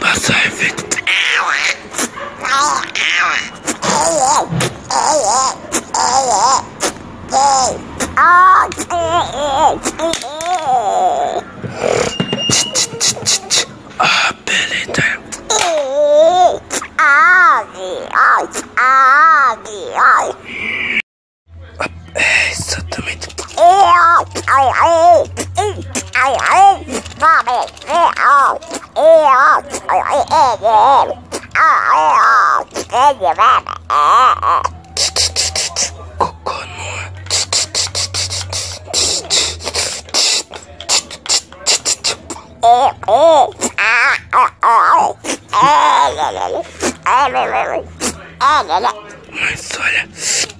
Passa efeito. Ah, beleza. Exatamente. Coconua. Mas olha.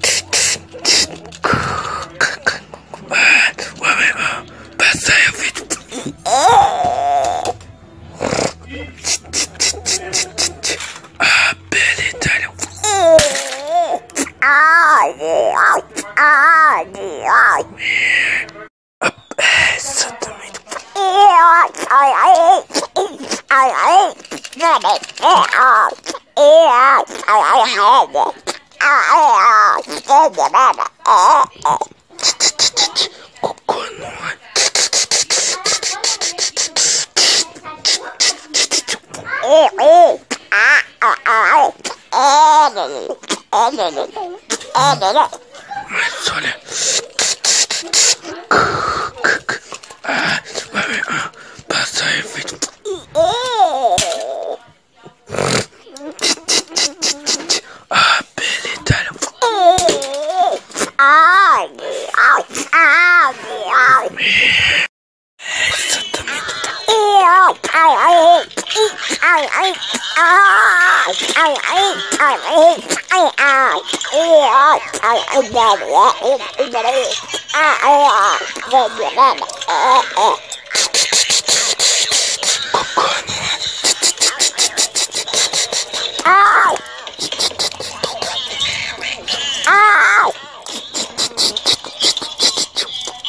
I had it. Ah, baby. É,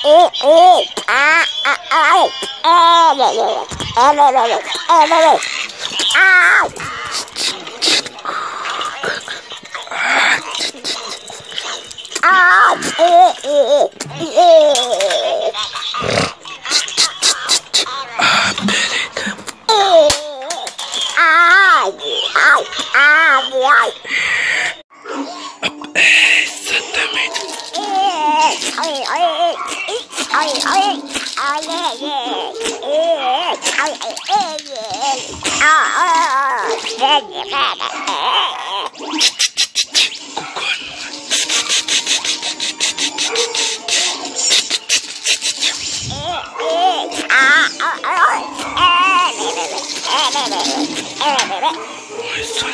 exatamente. Cocô no. おいそれ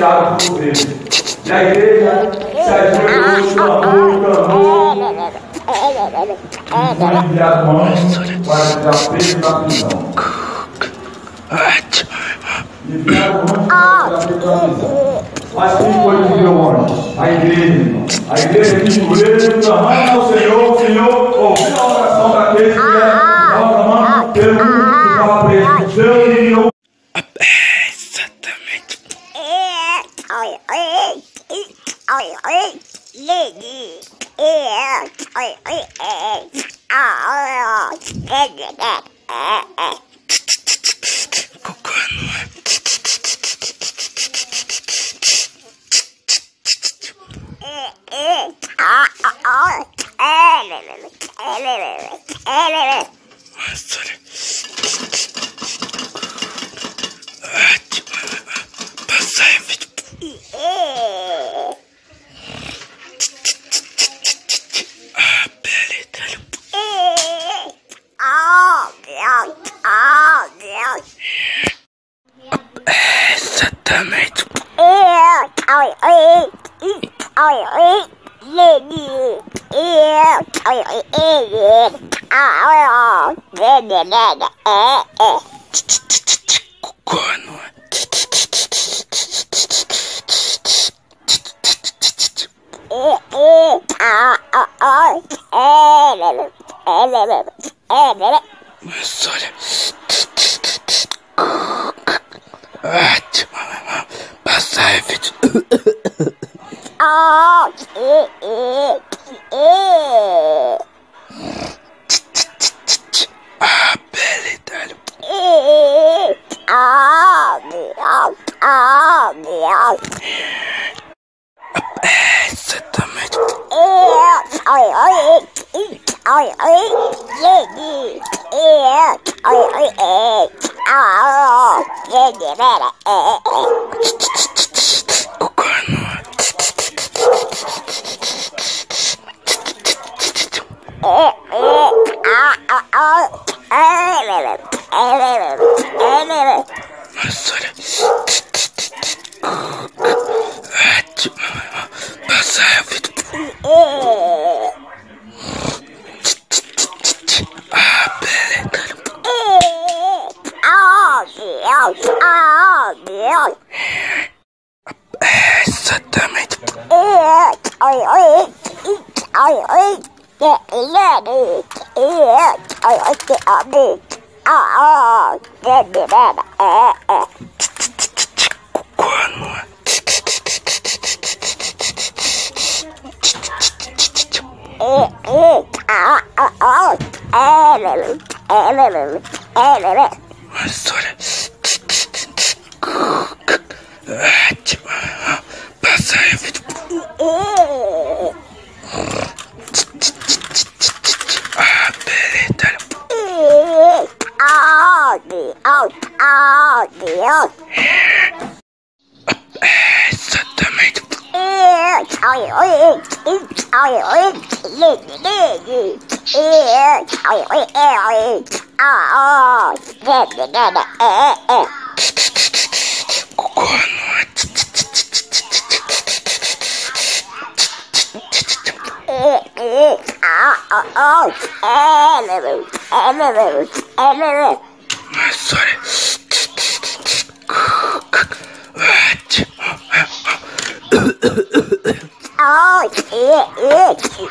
permeado por Deus. E a igreja se ajoelhou, clamou, clamou, foi enviado mãos para tirar peso da prisão. Enviaram mãos para tirar peso da prisão. Assim foi que deu onde? A igreja. A igreja de joelho, clamando ao Senhor, o Senhor ouviu a oração daqueles que estavam Cocô no Mas Cocô Mas olha. Exatamente. Mas olha. Passa aí, o vídeo.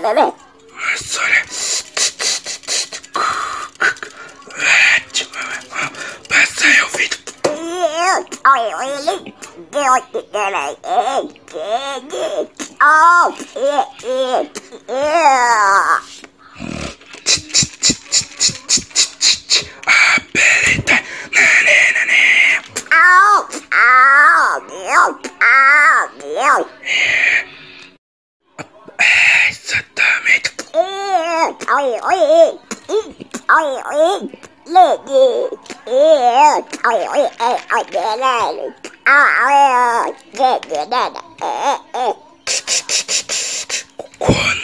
nané. Exatamente. Mas olha. Que, que, que, é, ti, こん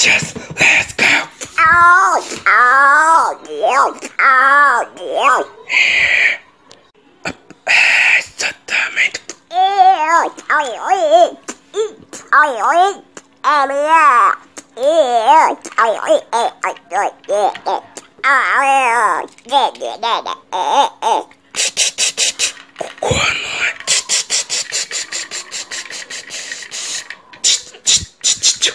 just, let's go. ちょ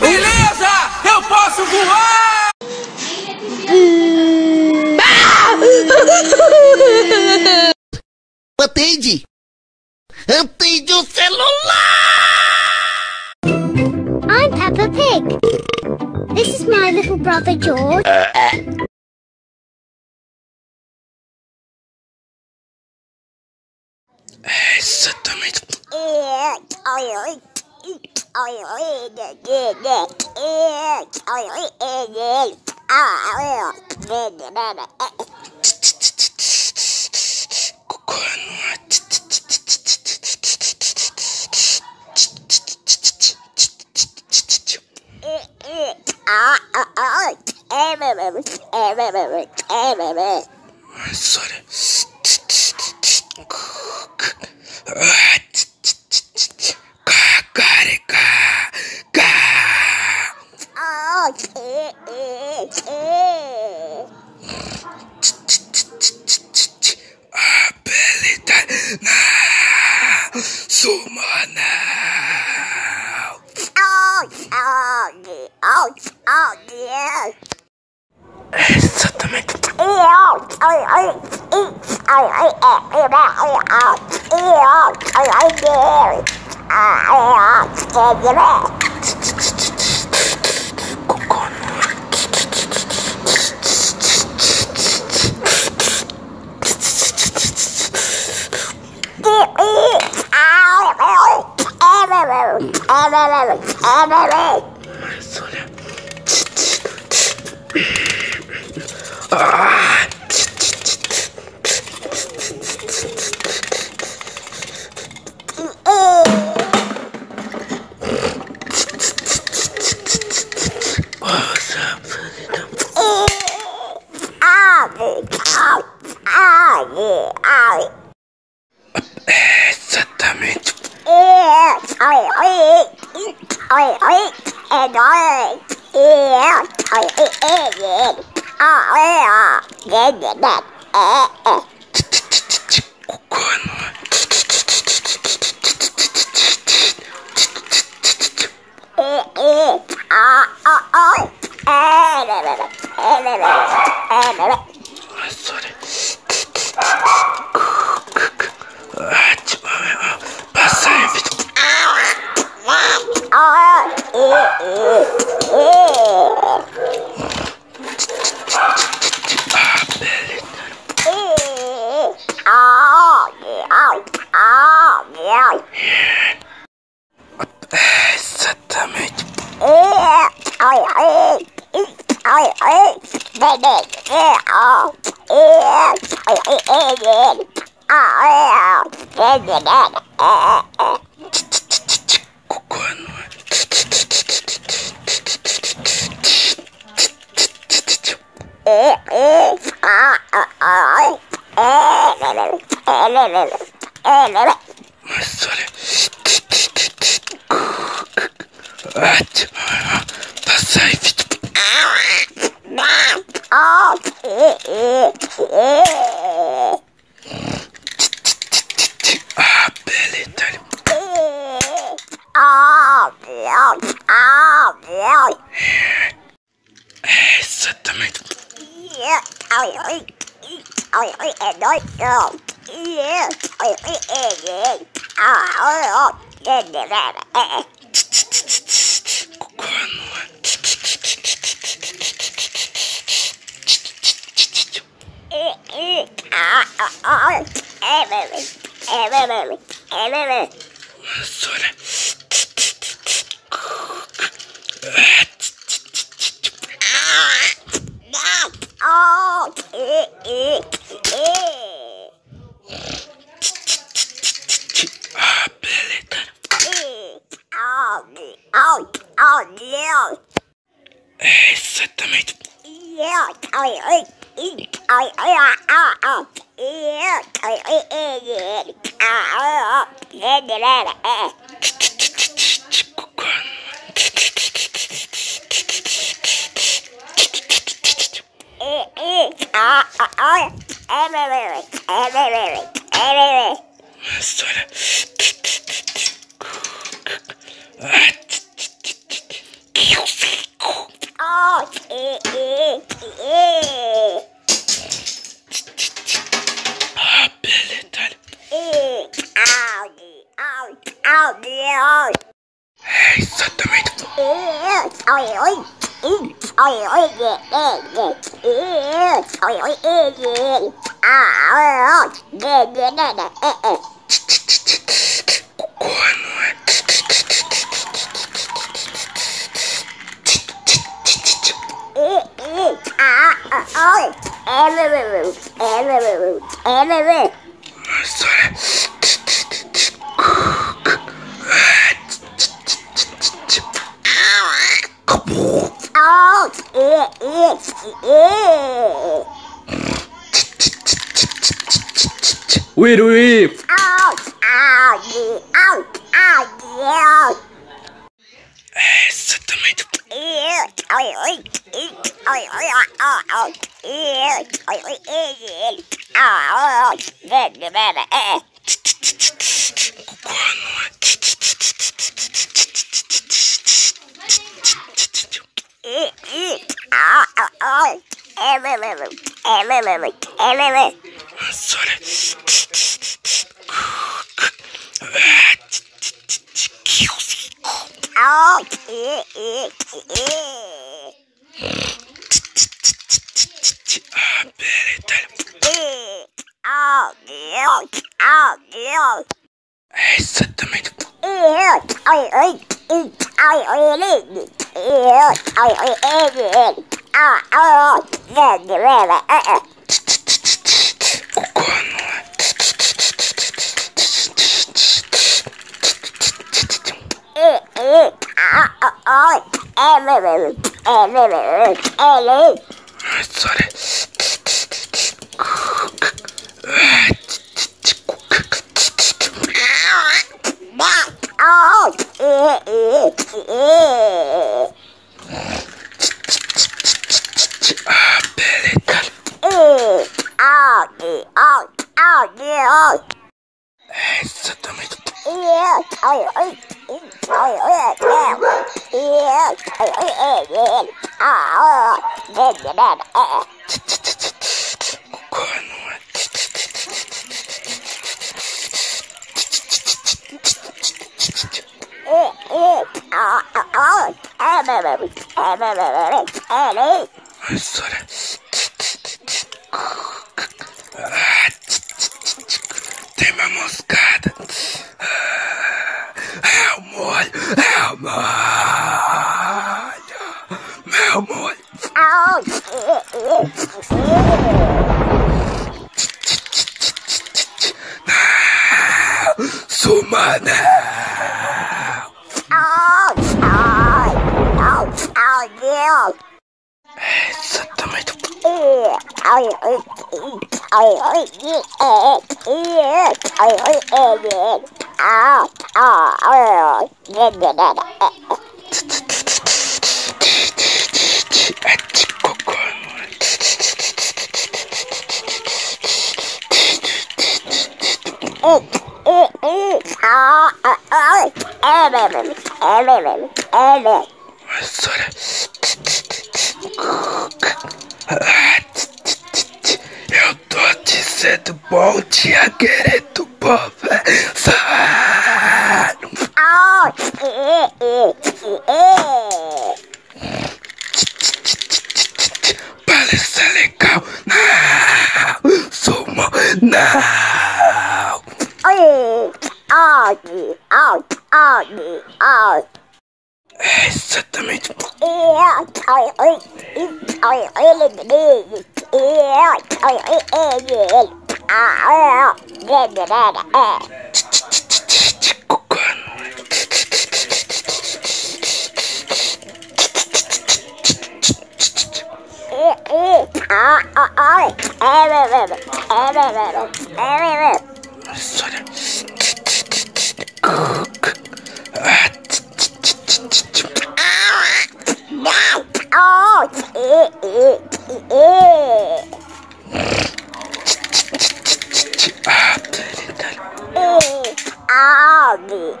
Beleza! Eu posso voar! Atende! Atende o celular! I'm Peppa Pig. This is my little brother George. It's a dummy. Sorry. Oh, oh, oh, Ouch! Ouch! Exatamente. Sorry. ああちっちっちっ Oh, oh, oh, oh, oh, oh, oh, oh, oh, oh, あ、えあよ。全然ね、ええ、ああ。それ。 소리. ここはの Exatamente. 소리. Whip, whip. Exatamente. Sorry. Ah, pera, Itália. É exatamente. Sorry. Ah, pera, Itália. É exatamente. Sorry. Tem uma moscada. É o molho. É o molho. Meu molho. Suma não. ちょっと待って。それ。Eu tô dizendo bom dia, querido povo. Pareça legal. Não, sumo, não. Oi, oi, oi, oi, oi. Cocô. Sorry. こあはの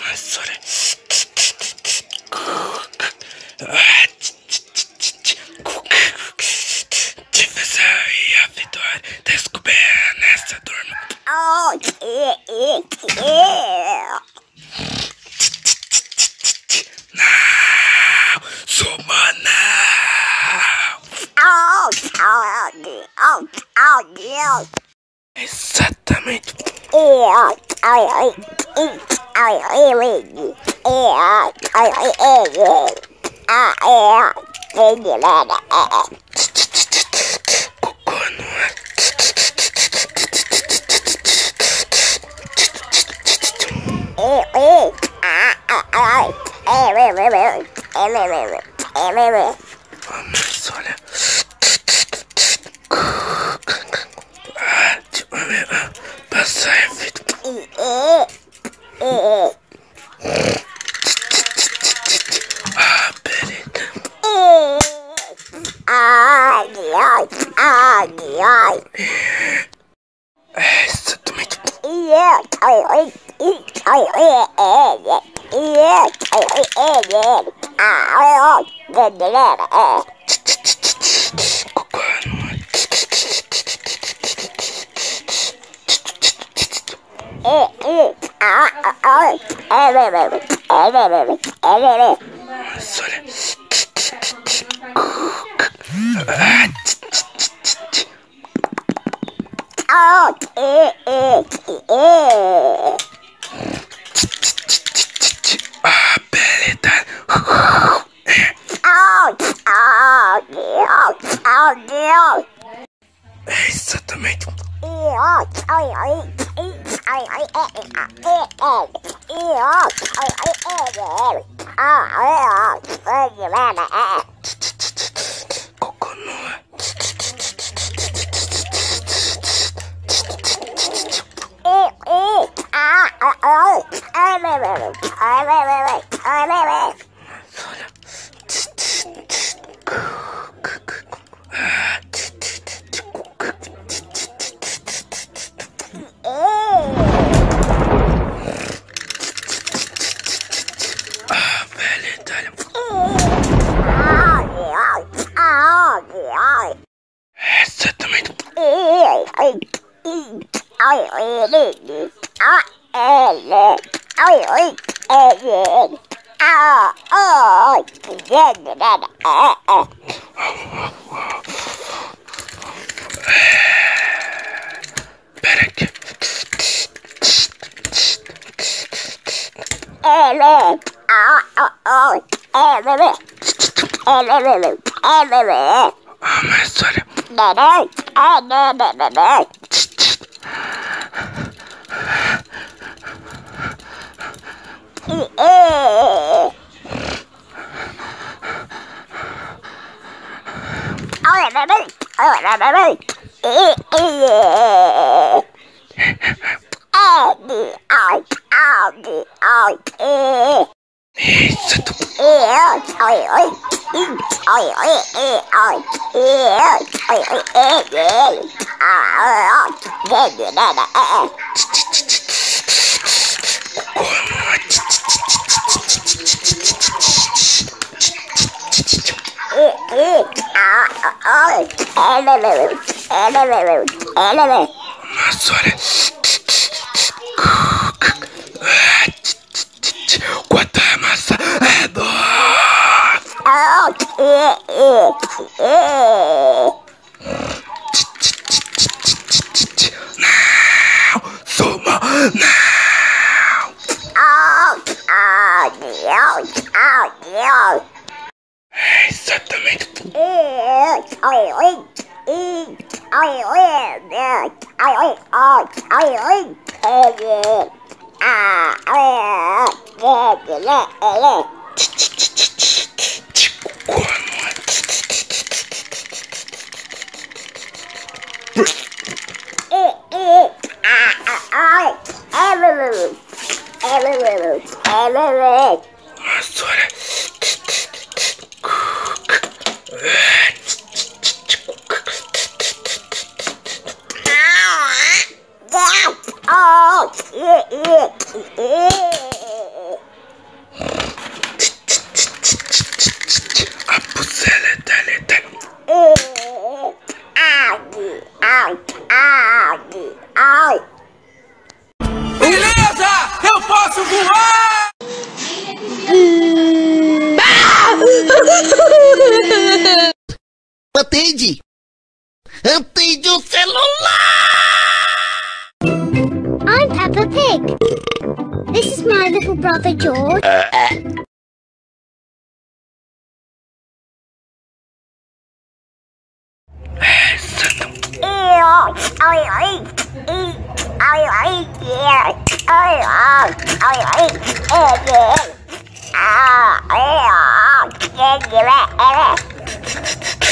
あそれあちちちちちこく自分さえやめとは descobrir nessa turma oh, yeah, yeah, yeah. não sou mana oh, oh, oh, oh, oh, oh. Exatamente. Cocô no ar. Mas olha. mehr. Was sein wird. அடடே அடடே அடடே Aman söyle. Çıt çıt. Abi, abi, abi, abi. ちょっと。まずあれ。Massa é doce. Não, suma, あああーおーおーおーあそれ。Beleza! Eu posso voar! Atende! Atende o celular! pig. This is my little brother George. I like. I like it. I like I like it. I like it.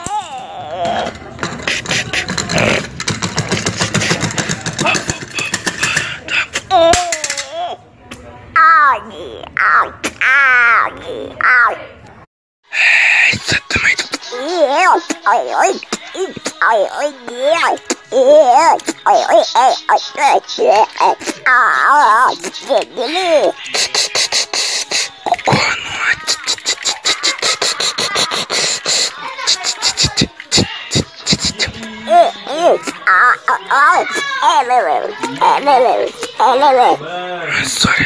Ow! It's a tomato. Sorry.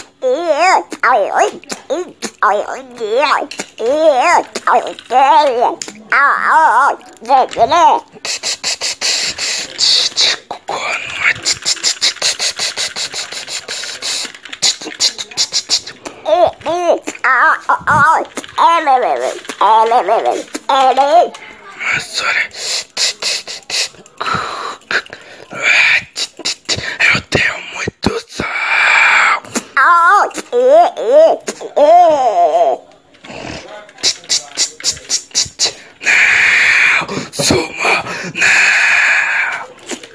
Eu tenho muito sal. out. now, Suma, now.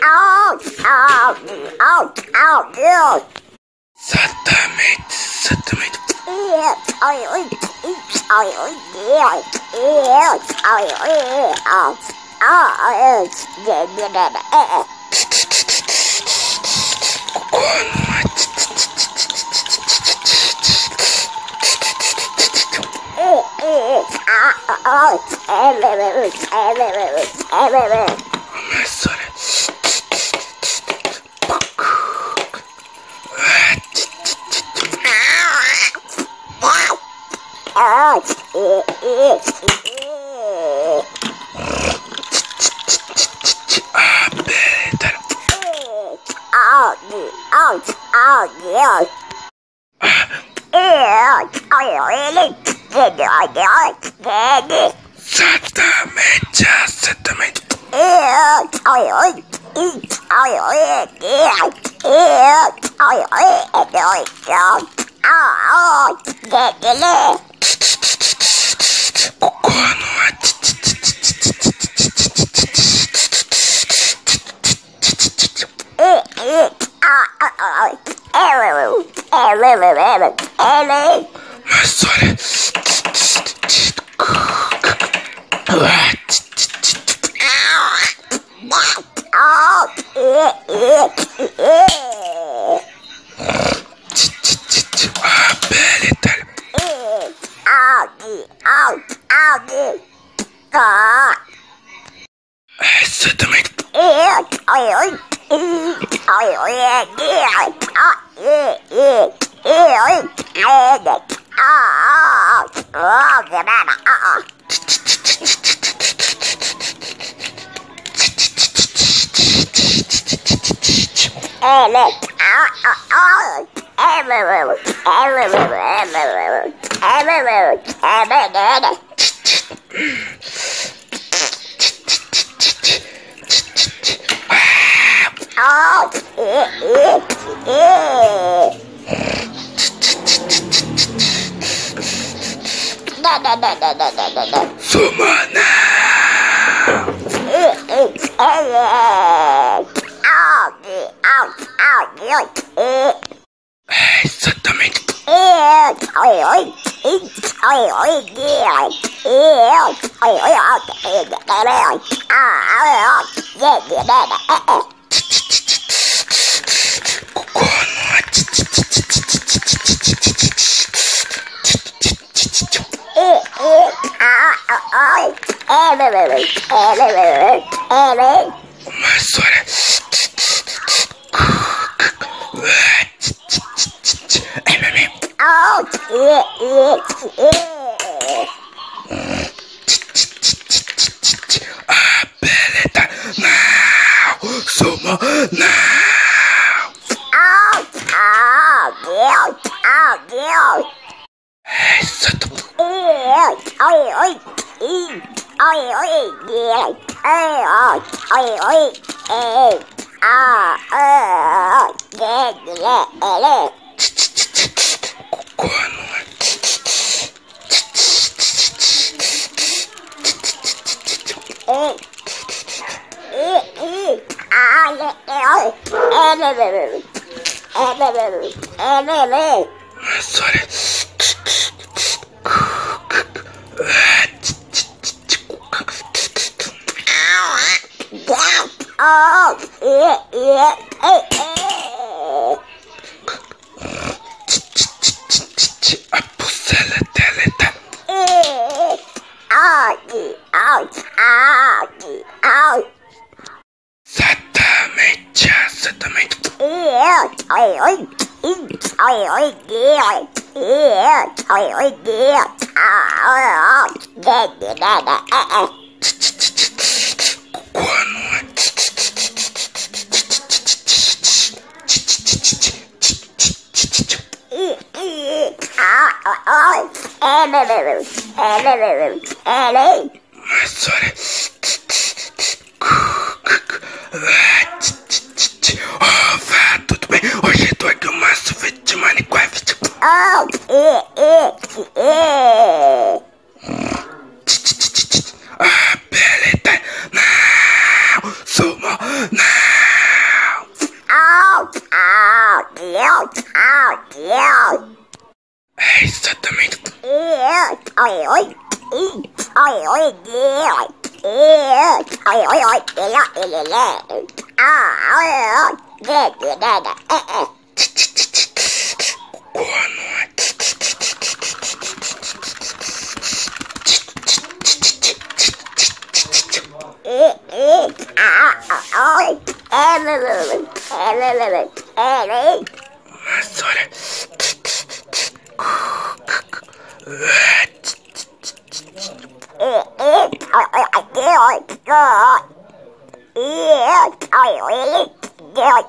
Out, out, out, out, out. Satamate, satamate. Yes, I like it. I like it. Yes, I like it. Ah, it's good. Go on, my. Amazone. Out, out, out. Ew, it's oily. Certamente, certamente. Hello, hello, hello, hello. それ。ああ。Oh, yeah. Oh, oh, oh, banana. Oh. Hey, look. Oh, oh, oh. Emerald, emerald, emerald, emerald, emerald. Oh, eh, eh, eh. だだだだだだだだ。すまなー。っとめく。ええおいおい。えおいお。Uma história. Apeleta now, sumo now. Oh, oh, oh, oh, oh. Hey, それ。Oi, oi, oi. Oferta criador do Massive de Minecraft. Habilidade não, sumo não. É exatamente. Ah, oh, oh, oh, oh, oh, oh, oh, oh, Yeah. Yeah.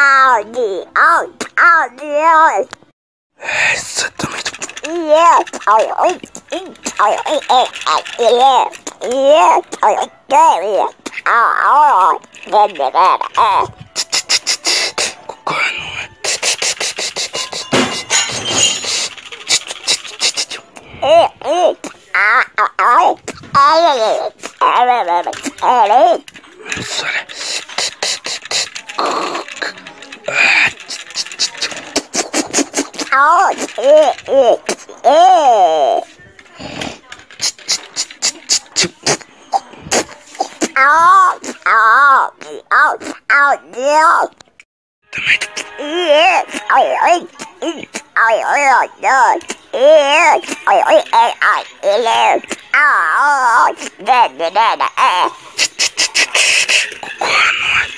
Audi, Audi, Audi, Audi. It's a tomato yeah, totally, totally, yeah, yeah, totally good, yeah, oh, oh, da, da, da, da. Sorry ouch, eh, eh, eh. Ouch, ouch, ouch, ouch, ouch. Yes, I like it. I will not. Yes, I like it. I will. Ouch, then, then, eh. One, one.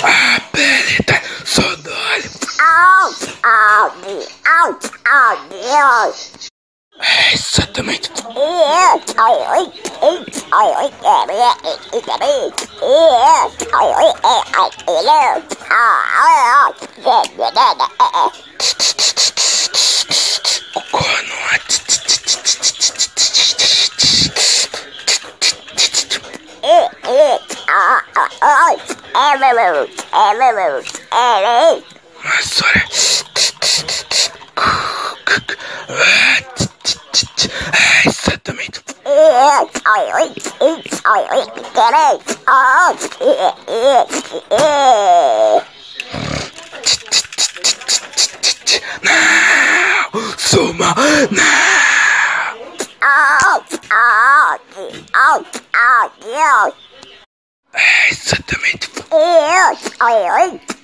Apelita sonora. Out, out, out, out, out. Corno. Mas sorry. É exatamente. Não! Suma! Não! É exatamente. Corno. Mas sorry. A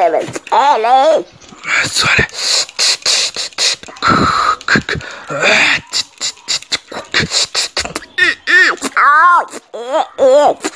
pele tá exatamente, exatamente.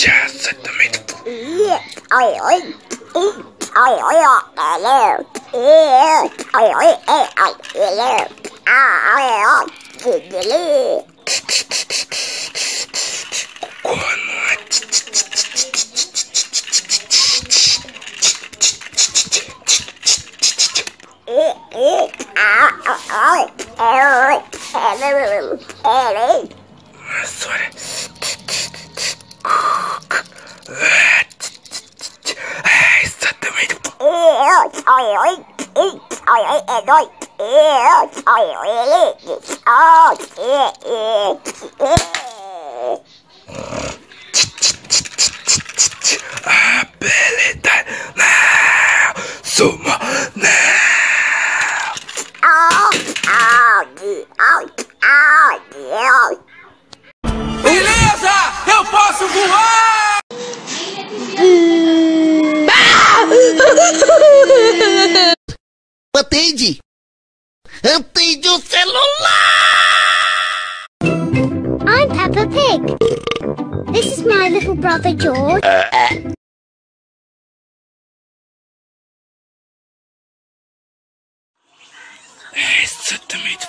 just a minute. Oi, oi. Oi, oi, hello. Oi, oi, oi, hello. Ah, oi, oi, このチチチチチチあ、それ。Beleza! Eu posso voar! Atende! Atende o celular! I'm Peppa Pig. This is my little brother George. Uh. It's a tomato.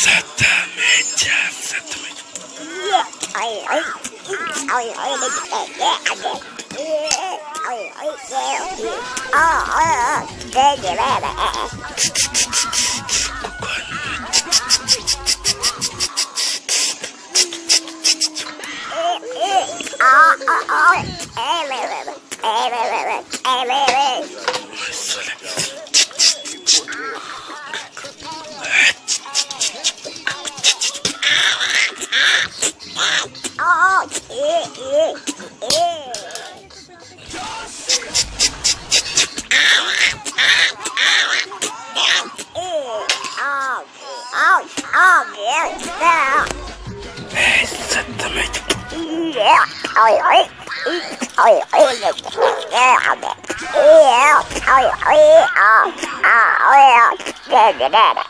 Satamaca, satamaca. Oh, oh, oh, Exatamente. Exatamente, exatamente. Mas olha. Exatamente. Mas Ah. Exatamente, exatamente.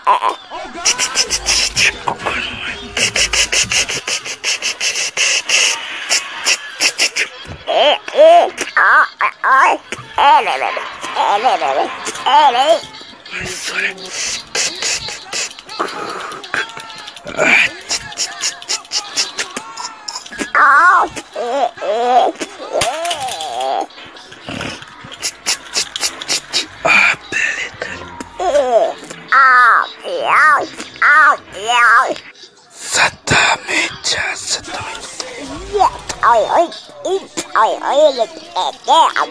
Mas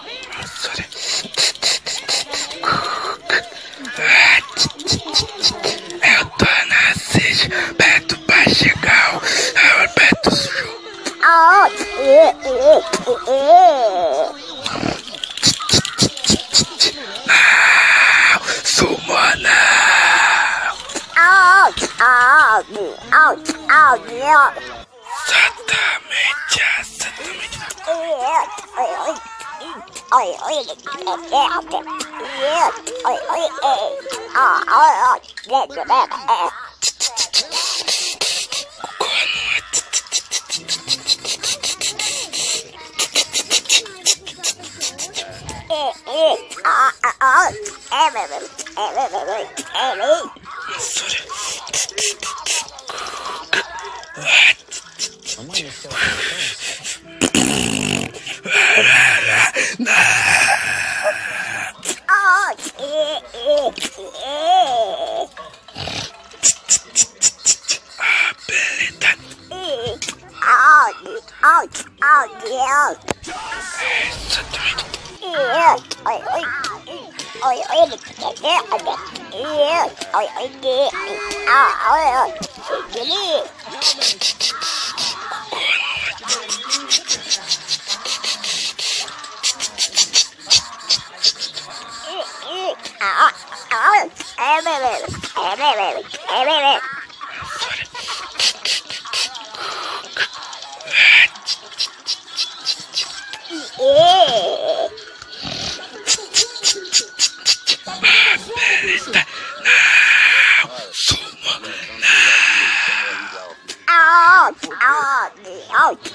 Oh, ôi ôi kia ôi ôi ôi.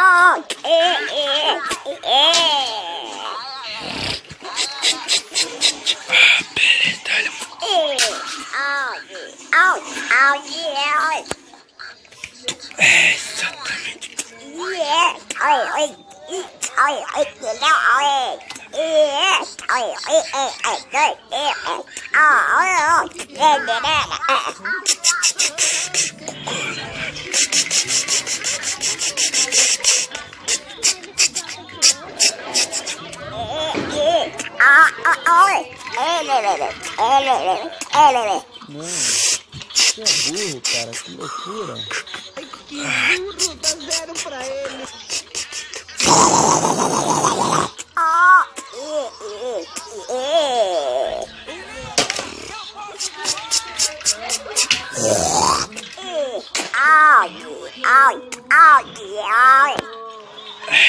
Good. Mano, você é burro, cara, que loucura. Ai, que burro, dá ele.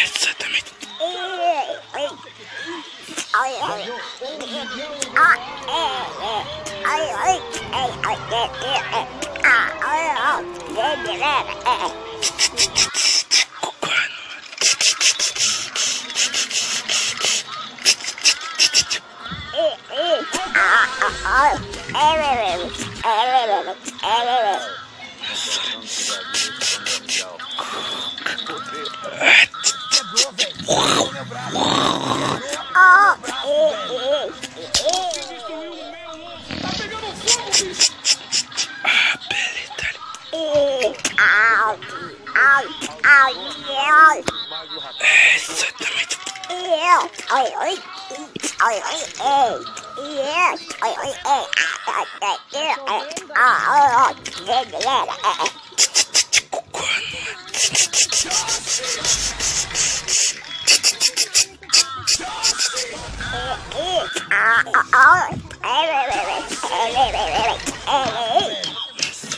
Exatamente. Ah! Exatamente. Quando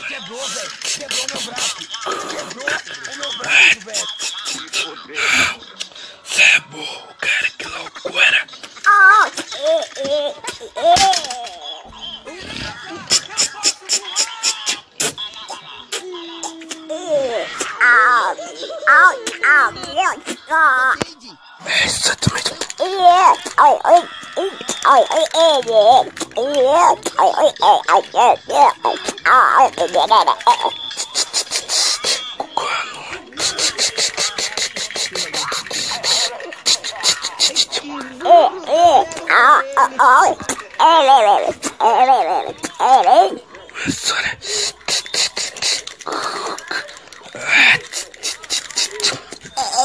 Quebrou, velho. Quebrou meu braço. Quebrou o meu braço, velho. Fudeu. Cê é burro, cara. Que loucura. Out, out, out, out, out. ちょっと待って。ここはあの、そ。Yeah.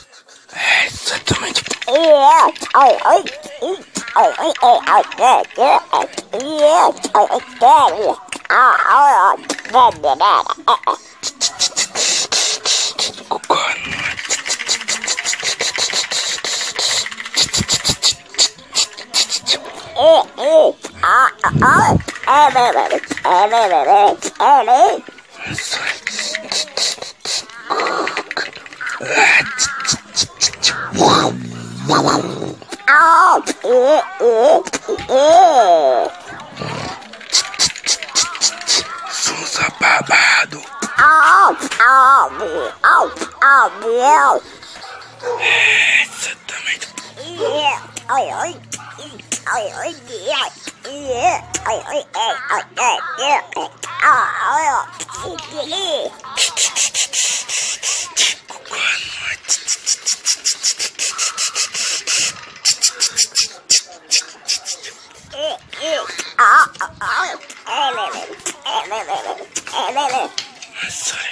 It's like... Susa babado. Essa também. Tá Sorry.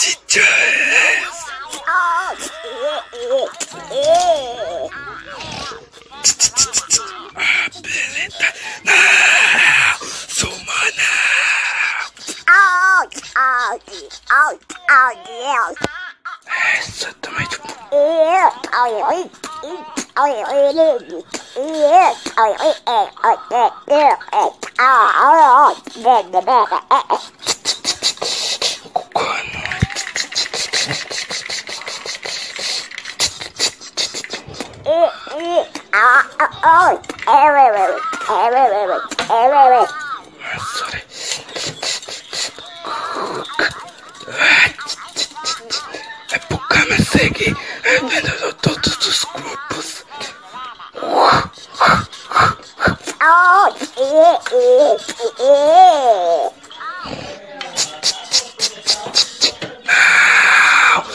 진짜 Exactamente. sorry. Epukamy segi do, do, do, do sklepów.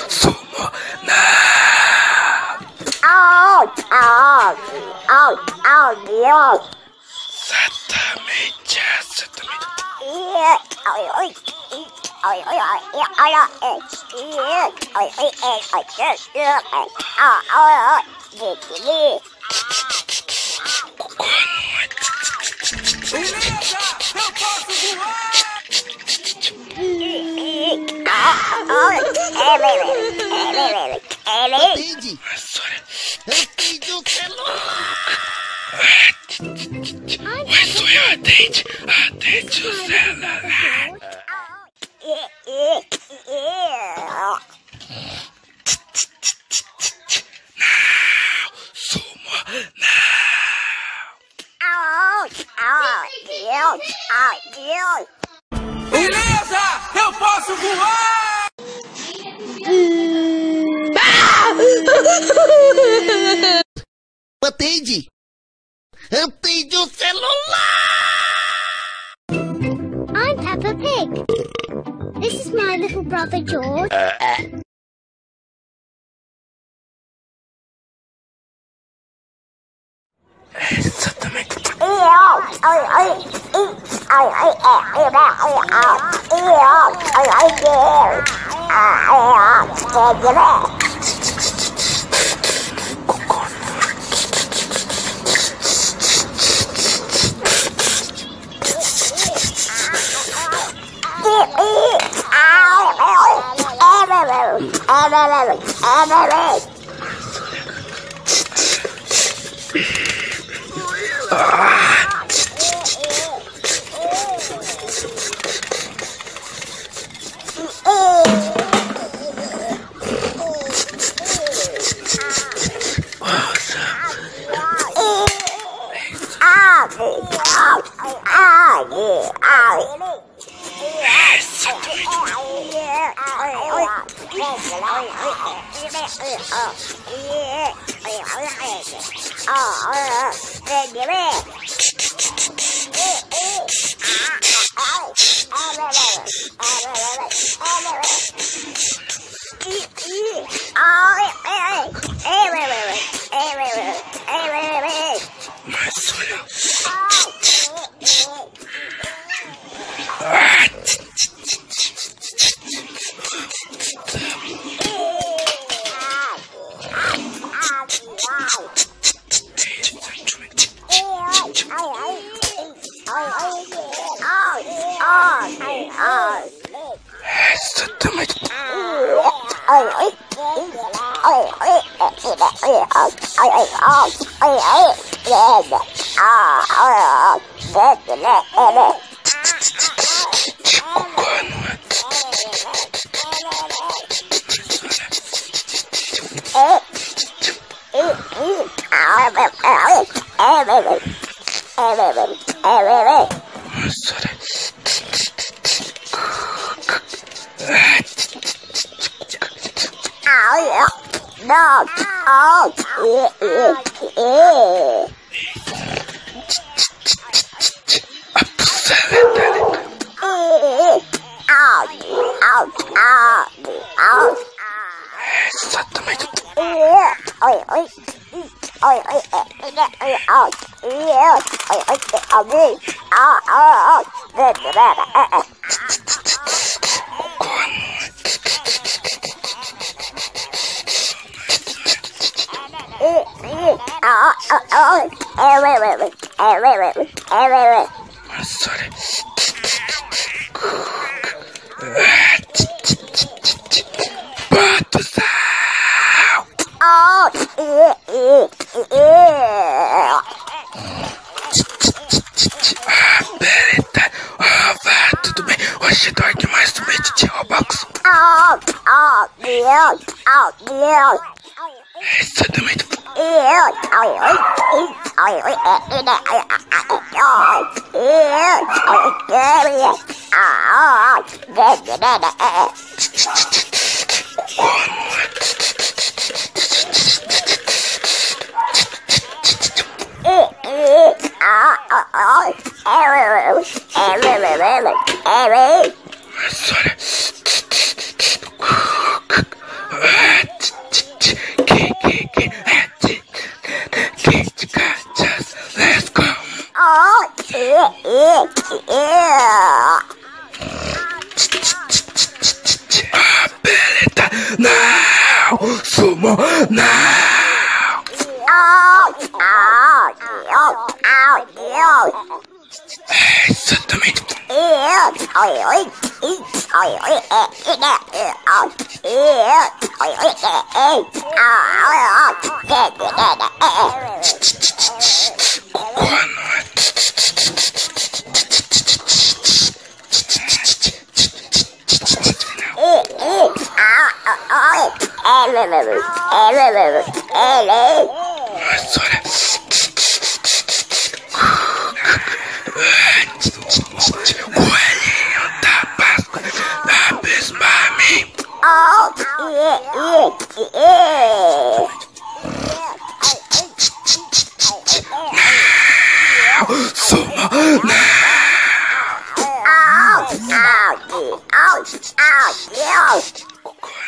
Sumo na out, out, out, out, out. Certamente, certamente. Coconut. Atende! Atende o celular! Oi, Sonho, atende! Atende o celular! Brother George. Exatamente. What? Ouch! Ouch! Ouch!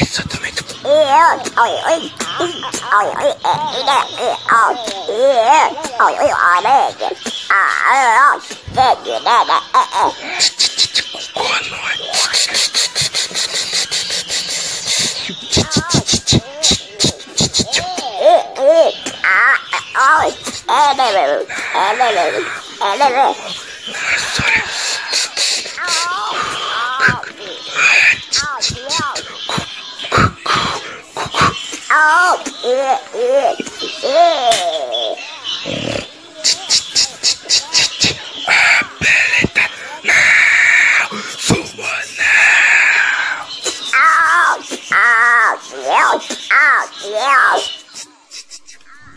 Exatamente. Sorry. Help!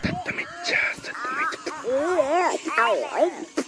Let me just, let.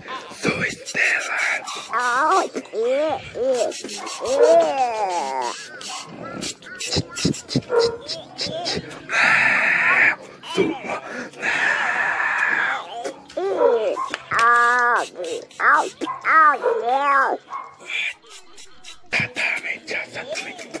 あー、えー、えー、えー、ああ、ああ、ねえ。たためちゃ、たためちゃ。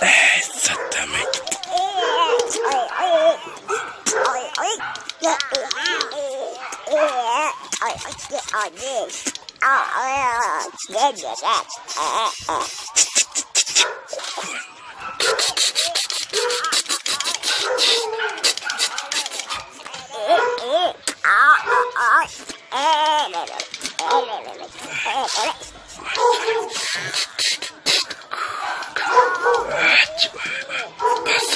Exatamente on this. Oh, then you that. Uh, uh.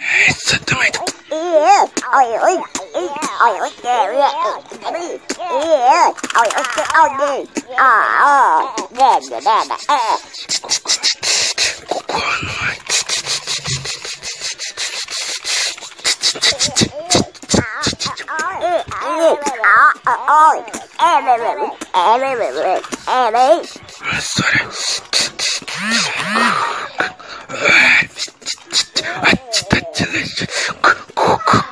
It's a tomato. あっ。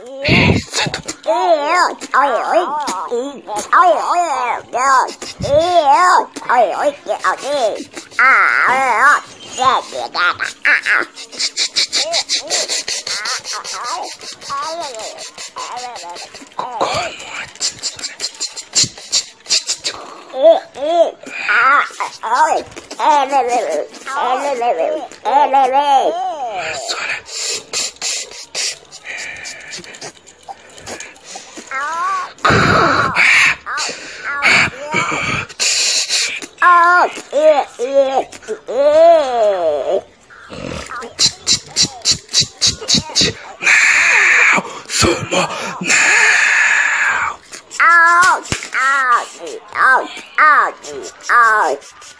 Peleta, sonora. Sumo now. Exatamente, exatamente.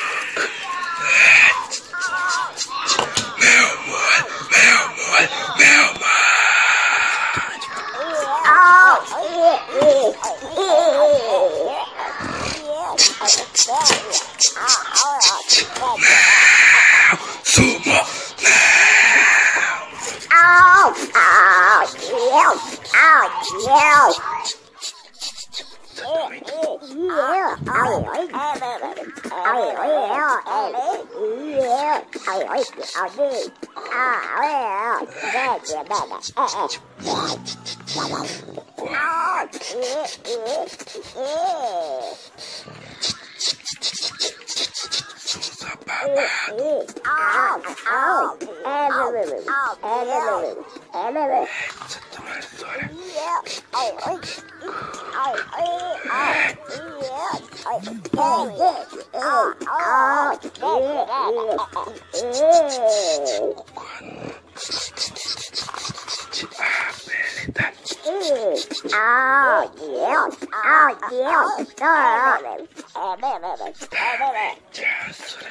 amor, meu amor. Sumo yeah, Susa babado. Ah, beleza. Já, solamente.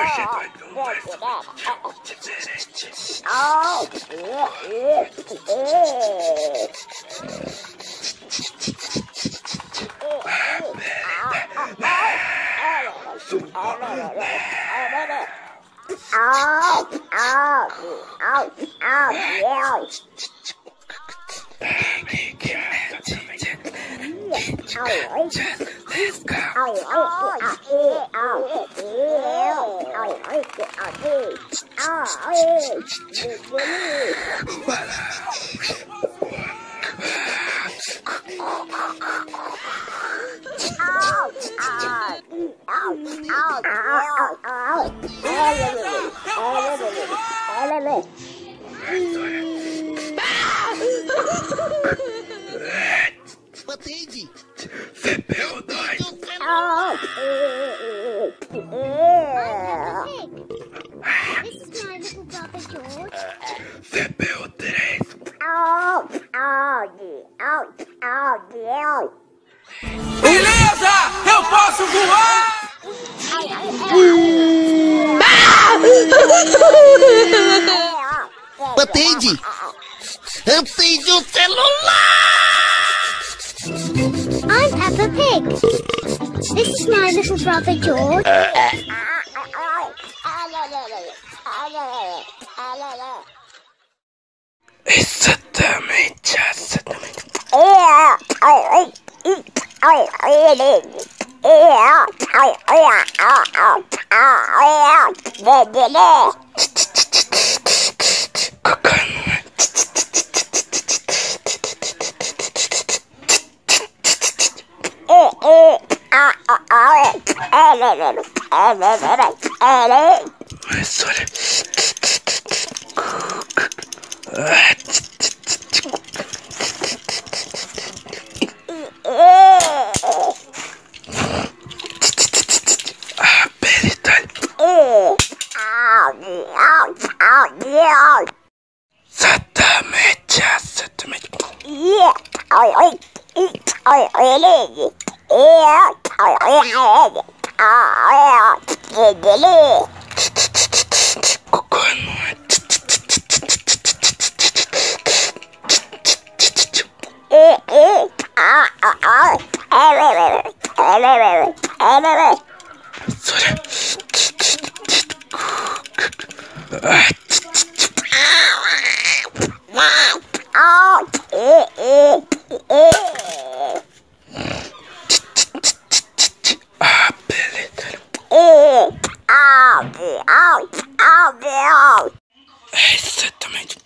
Hoje vai tomar diferente. Let's go. Patente! CPU 2! CPU 3! Beleza! Eu posso voar! Batende! Atende o celular! I'm Peppa Pig. This is my little brother George. Exatamente, exatamente. Cocô. Mas olha. A pele それ。Satame, just satame. Yeah, I like. Oh, Ah, beleza. É, exatamente.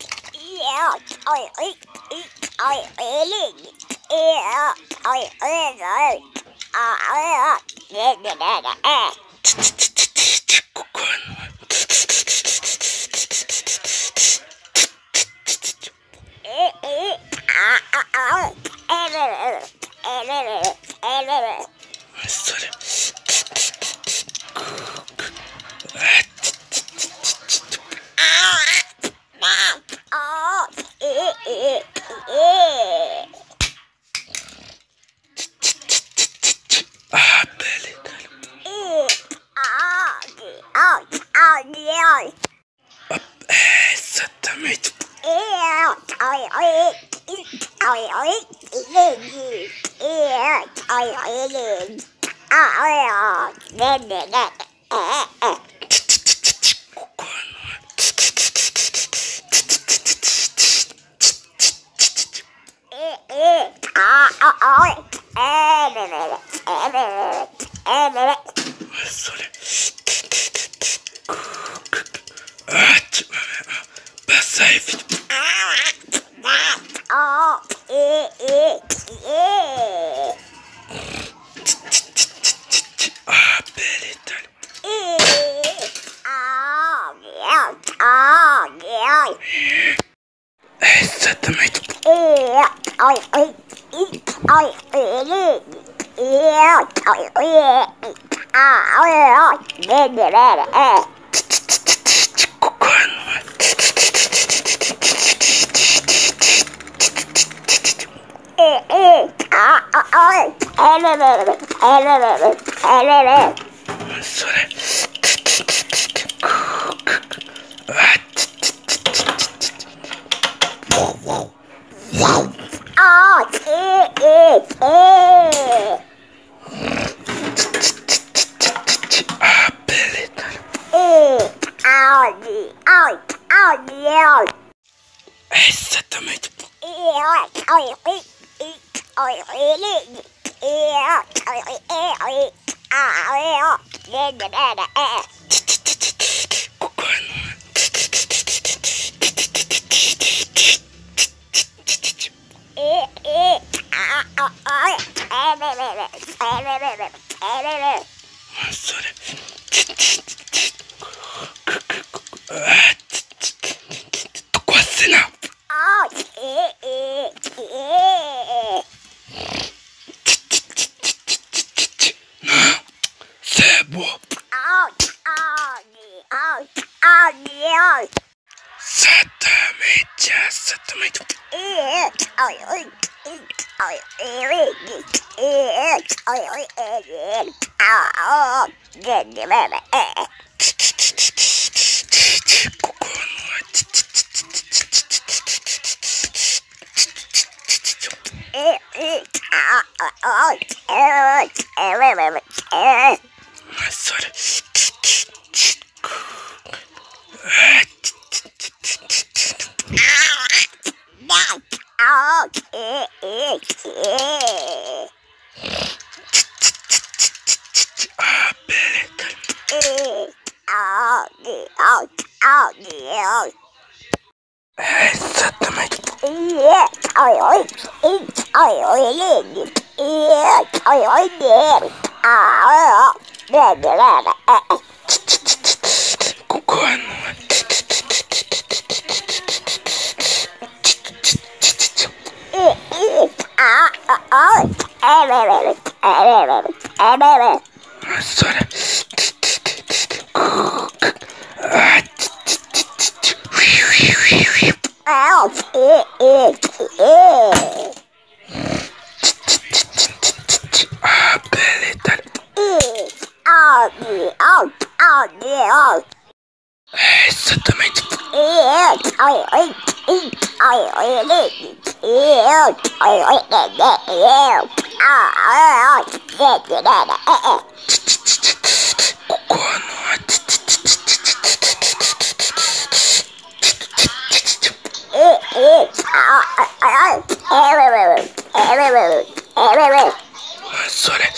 அழற அழற おいで。ああ、ねえねえねえ。ここはの。それ。Kukuanu. Sorry.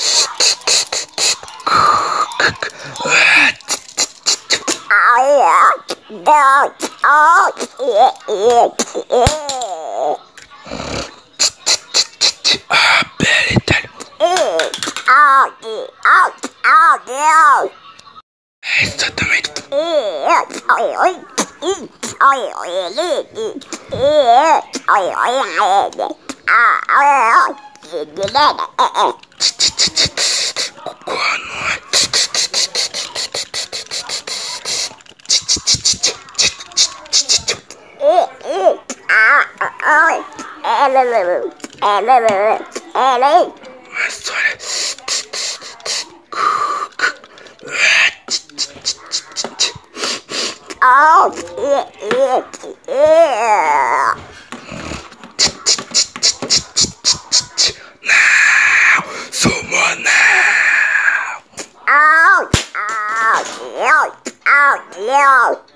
Don't Oh, Ah, belle étale. oh, stop oh, mate. Quoi, non Oh, yeah, yeah, yeah. out, out, out, out.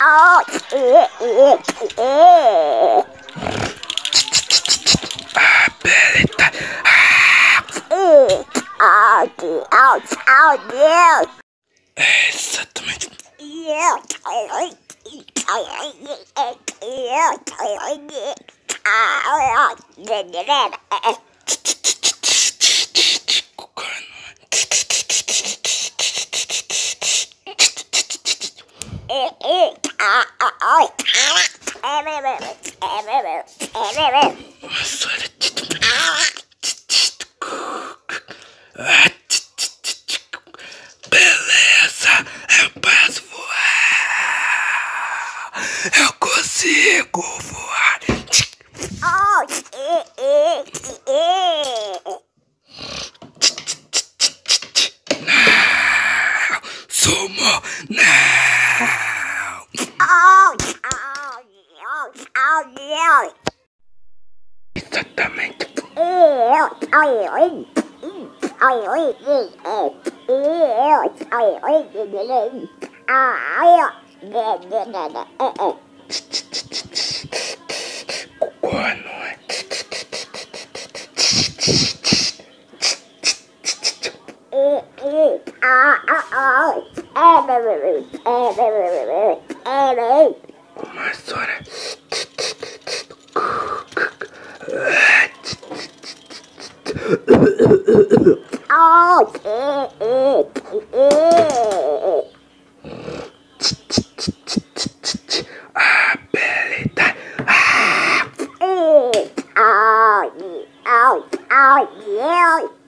あーええええちちちちちあれたあーあーあーあーあーえーっと待っていやあいあいえいやあれちちちちちちちちここのちち Beleza, eu posso voar. Eu consigo voar. Não, sumo, não. Ow. Ow. Ow. Exatamente. Cocô, não é? Eh. Olmaz sonra. Oh, yeah.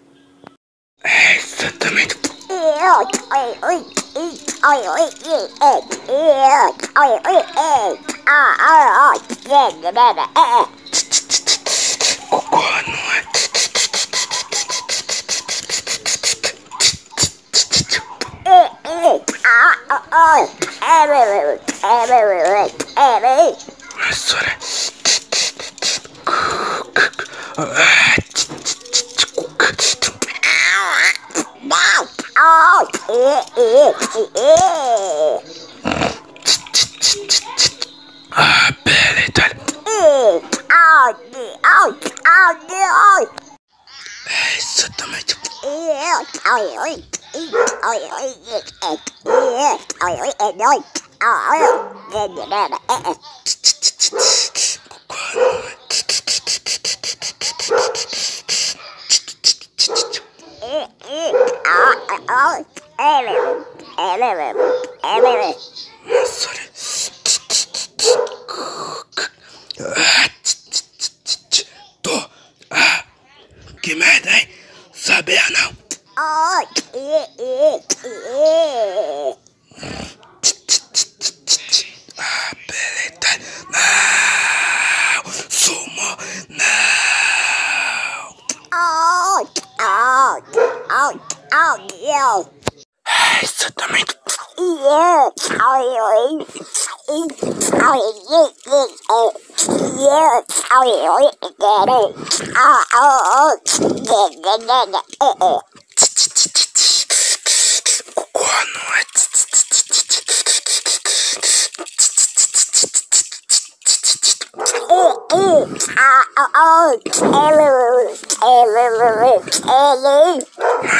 Oh, everywhere, everywhere. Billy Dal. Hey, sit down, mate. Oh,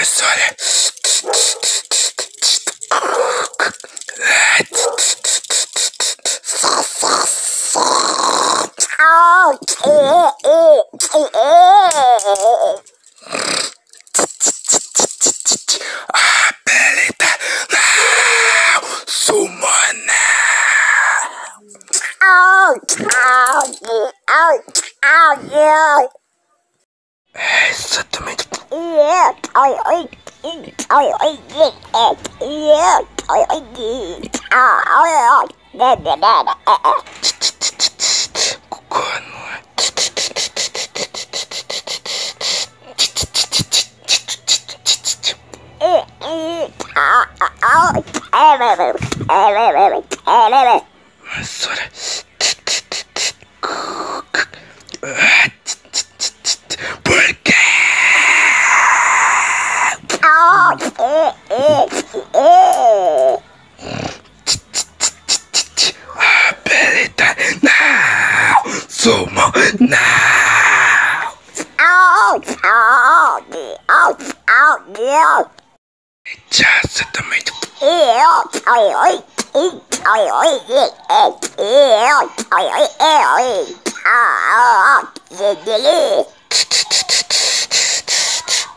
Söyle. Apelita Sumona. Out, out, out. Ow, ew. Hey, said to me. Yes, I eat I eat it. Yes, I eat it. Oh, da, da, da, da. Sorry. うわちっちっちっちっちブルケーあーおおおちっちっちっちっちっちあーベリタイナーそうもなーあーあーあーあーじゃあッっとめていいよおいおい Oi, oi, oi, oi, oi, oi, oi, oi, oi, oi. ああ、あ、あ、あ、あ、あ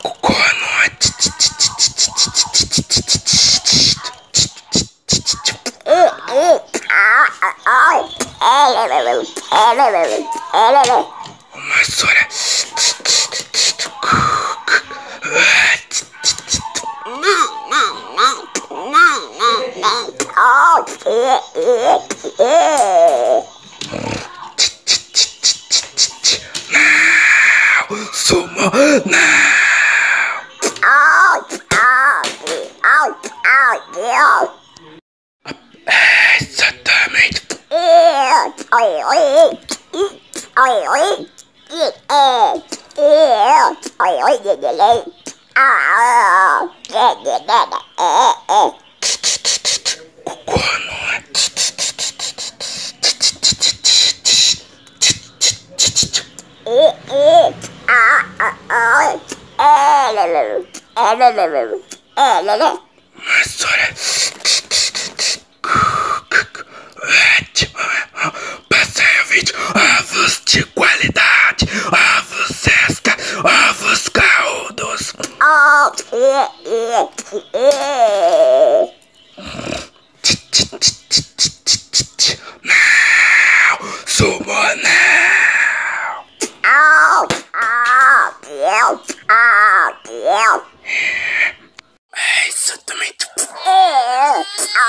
はあ、あちあちあちあちあちあちあ、え、あ、あ、あ、あれあれ、あれあれ、あれあ。おあそあ、ちあちあちあ、くあ、うあ、ちあちあ、な、あ、な、あ、な、あ、な、あ、え、あ、え。そうもなここはのええ Vassoura. Passei o vídeo. Ovos de qualidade. Ovos sexta. Ovos caldos.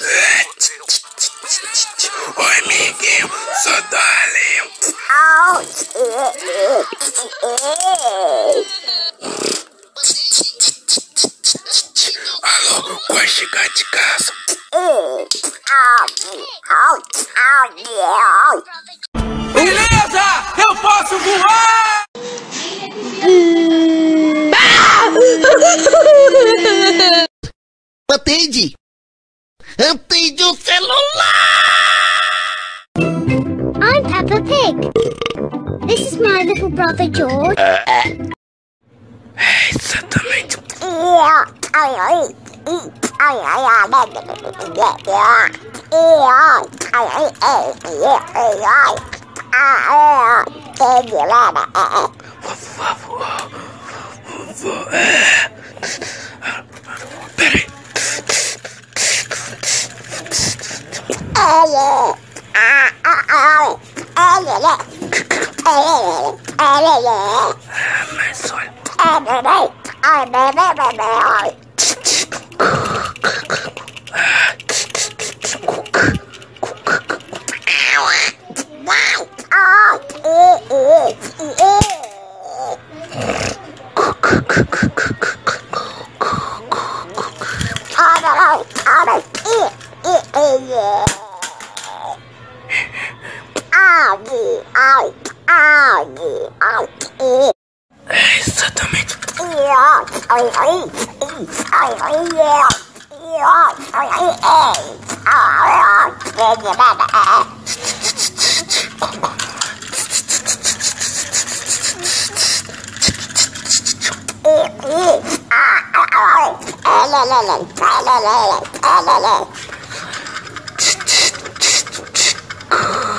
Oi, amiguinho, sou darling. Alô, vai chegar de casa. Beleza! Eu posso voar! Atende! Atende o celular! I'm Peppa Pig. This is my little brother George. É exatamente. Peraí. Mas Águi, ai, águi, ai, e... É exatamente. Mas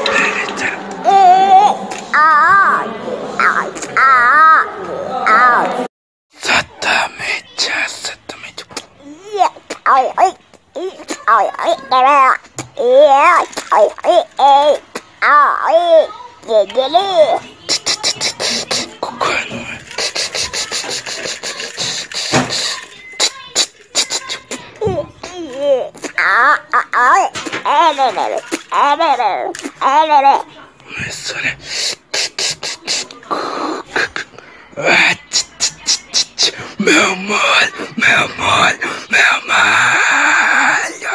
あれれれれれれれれいっすよね。うわちちちちち、めうまい、めうまい、めうまいよ。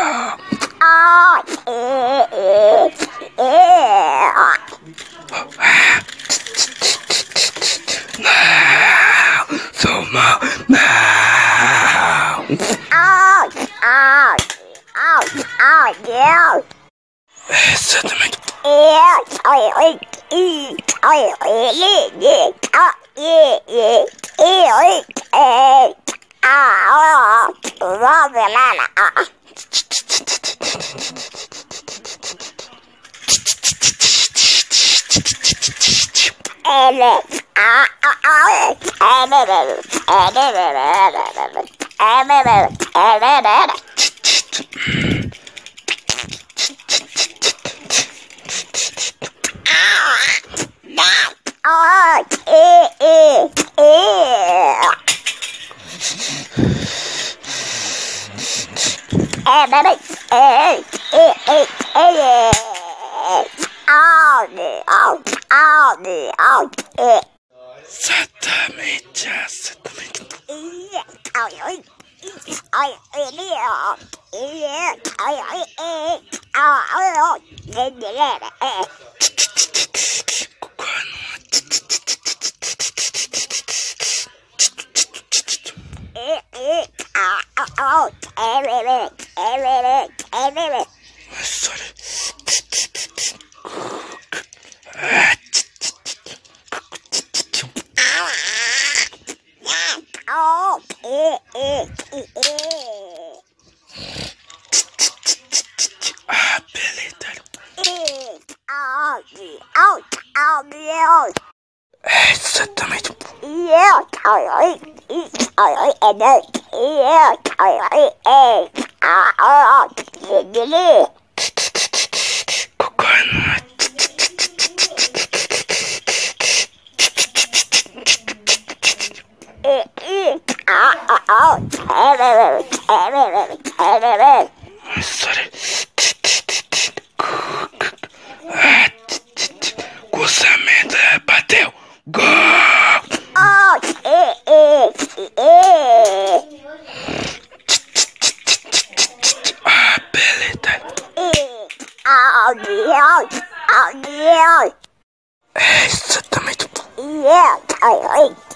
あー、え、ちちちちちちち、なあ、そうま、なあ。あー、あー、あー、あー、あー、sentiment. Satamitas. Sorry. おええええあべれたるあじああべよえさっためといやたよいいあよいえねいやたよいえああべれここはな Sorry. Cruzamento é, bateu. Gol! Ah, beleza. É exatamente. É, yeah, I like.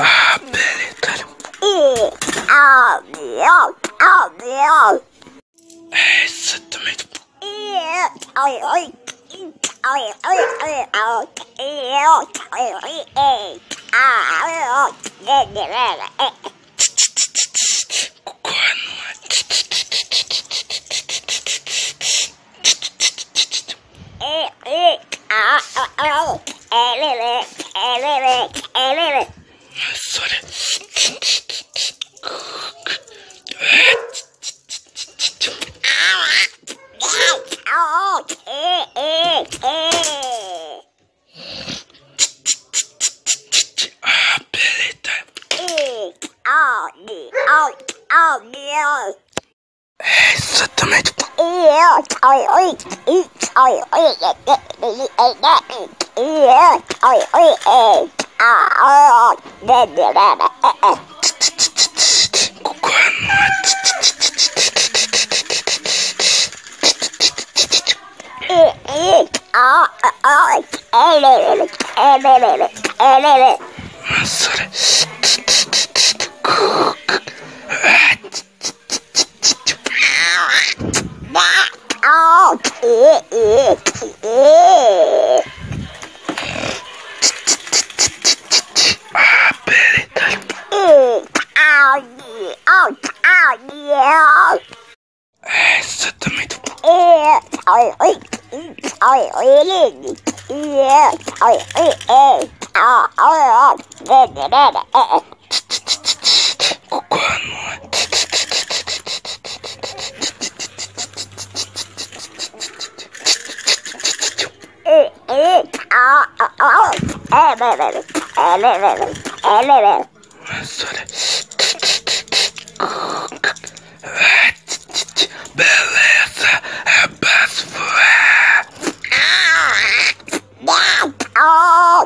ちごさめだバ テオゴー ああだだだだああちちちちちちここはもうちちちちちちちちちちちちちちええあああえれれれえれれれえれれそれちちちちちちくくあちちちちちちああええええここはのそれあ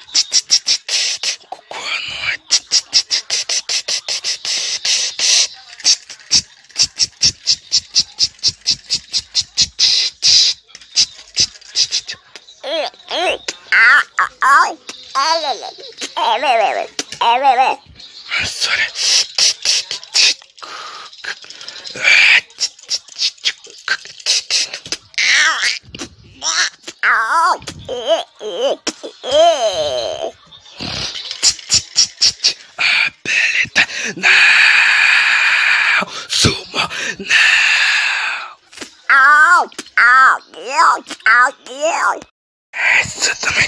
também do Não, suma não. Mas tipo, Ah, beleza. Não, suma não. Essa também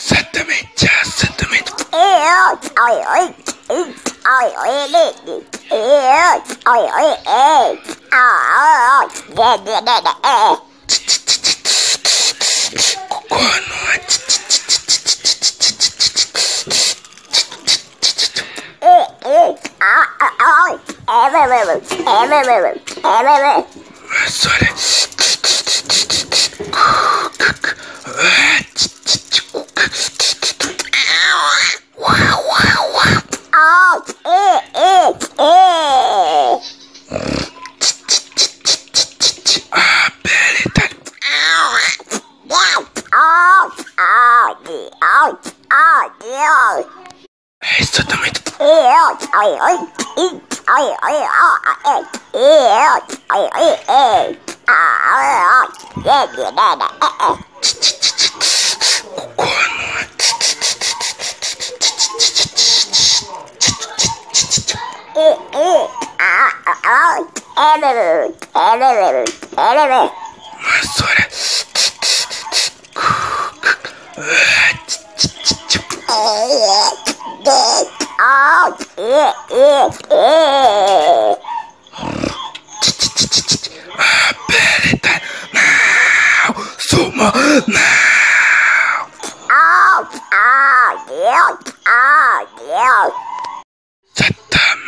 Exatamente, exatamente. Ah, beleza. Exatamente. Mas olha. Esattamente. Ma sora. now.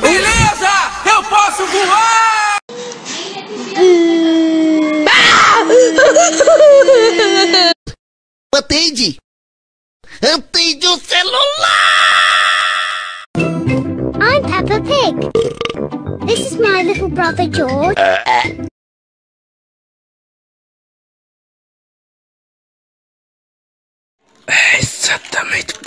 Beleza! Eu posso voar! Atende! Atende o celular! I'm Peppa Pig. This is my little brother George. Exatamente.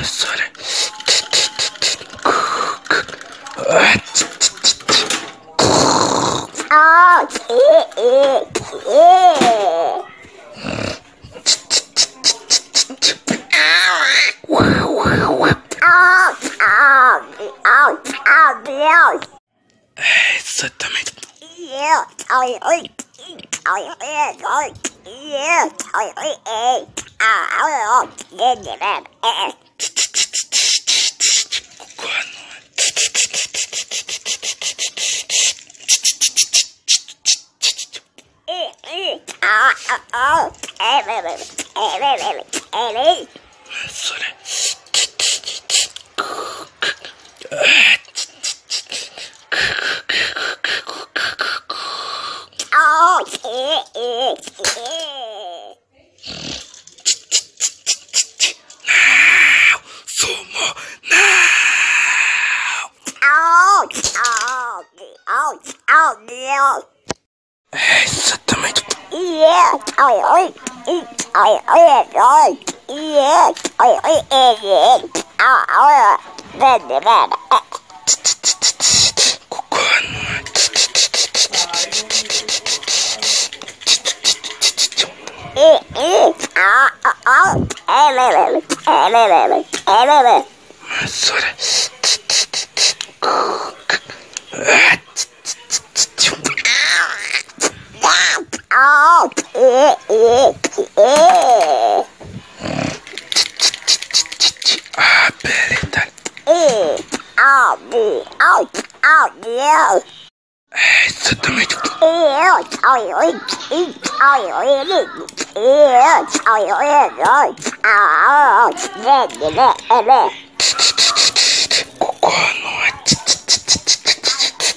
Eso. ここはないそれああ。ええええチッチッチあぶったりええあぶあぶあぶよえちょっと待って。えよちょよいちいちょよいれえよちょよいのあおちれれれえれチチあチチチここのはあチチチチチチチあ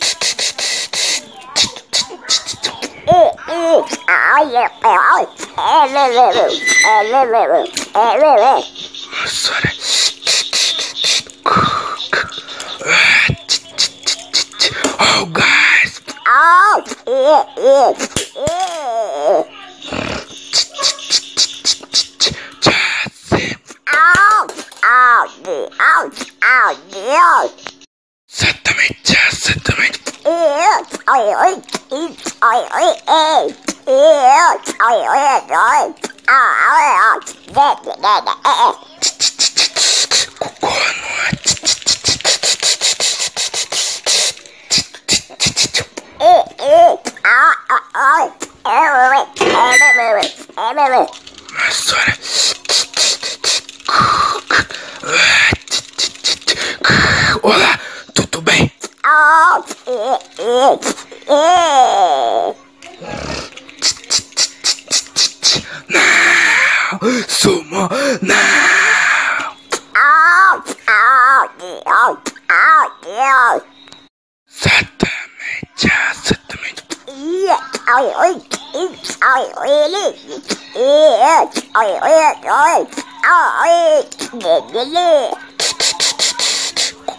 チチチチチええあおいえおいえれれれえれれれえれれ Sorry. Oh, guys. Oh. Settamente, settamente. Eat, I eat, eat, I eat, eat, I eat, eat. Mas olha. Olá, tudo bem? bitch! Now! Suma! Now! Ow! Ow! Ow! Ow! Satamicha! Satamicha!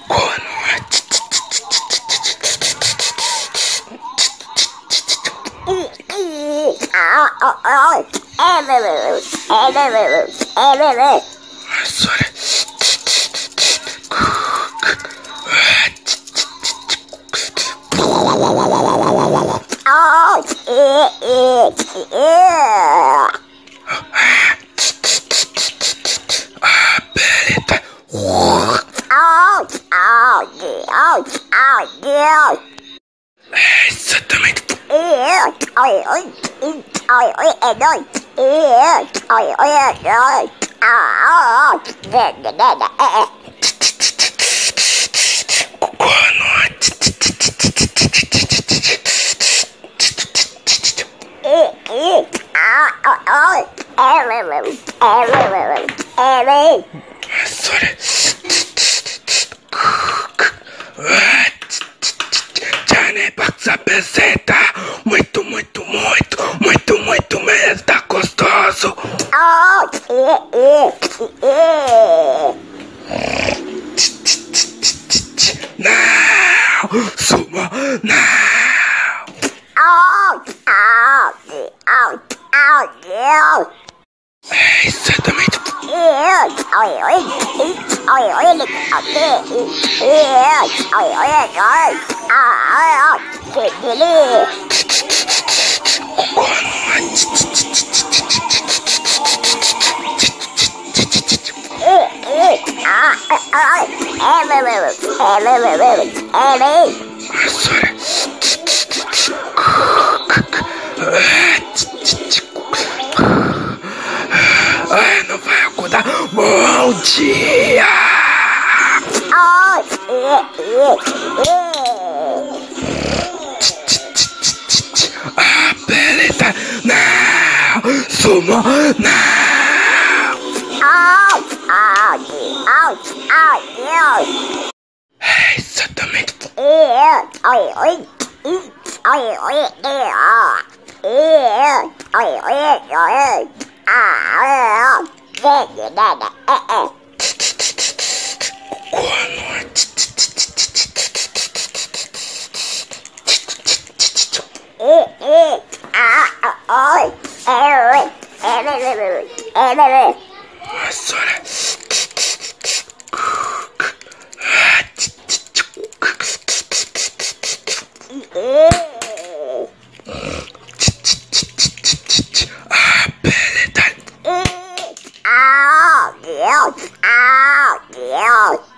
Konwachi! Sonra Out, out, out, out, out. Exatamente. Quando... Ai, não vai acordar. Bom dia! ーいええええあべれたなご飯のちちちちちちちちちちちちちああ！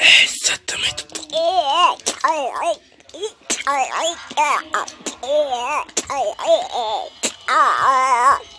Exatamente.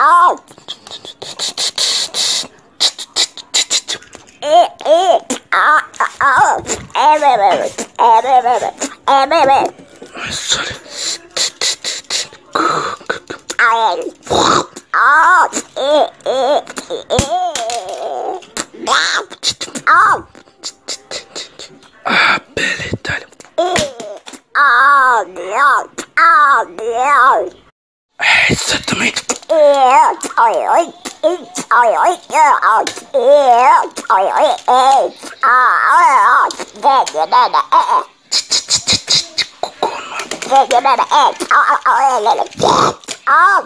Oh, Sorry. ôi ôi ôi ôi ôi ê à, ôi à, ghê vậy đây nè, ê ê. Ghê vậy đây nè, ê, ôi ôi ôi ghê ghê ghê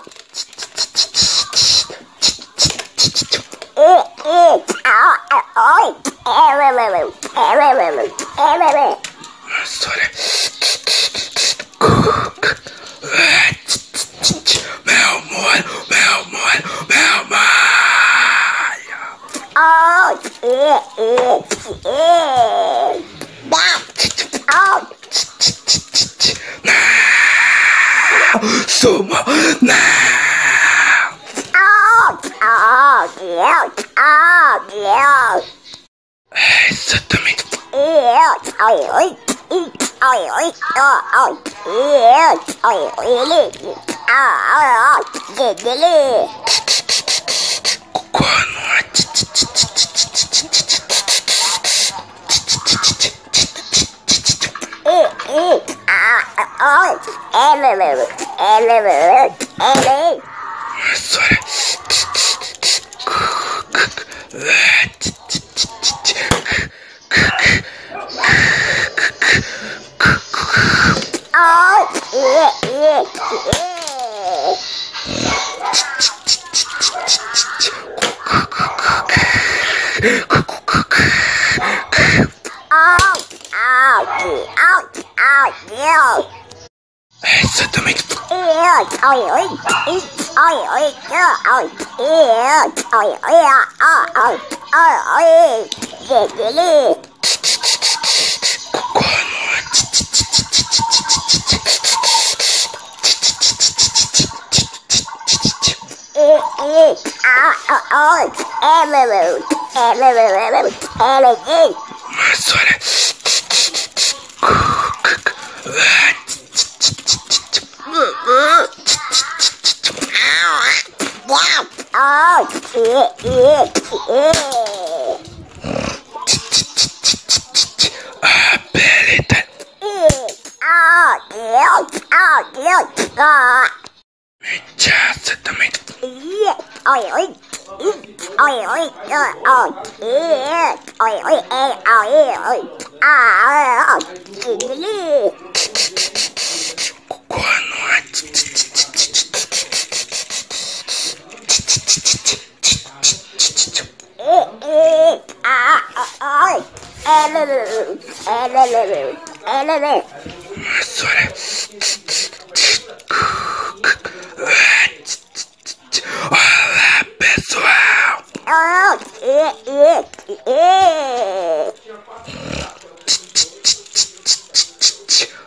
ルブルここはあのチチチチチチチチうああここはもう Masora. Ability. Oh, oh, oh, oh. 人家真的没听。哎 Sora. Olá, pessoal.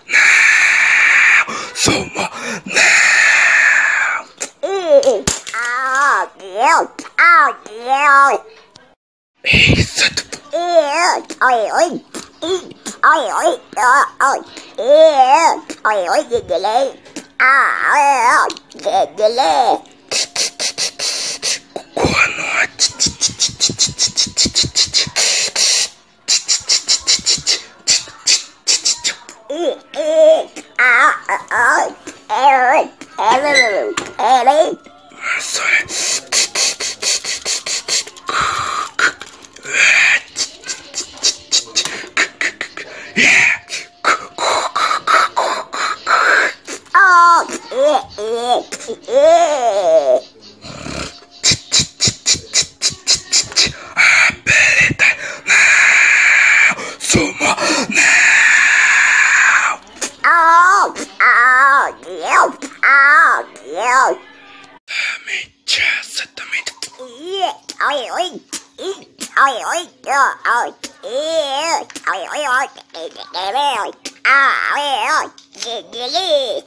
Não, sou mo... Não. Oh, Deus. Oh, Deus. Boa noite. Nossa, Oh. Ah, well,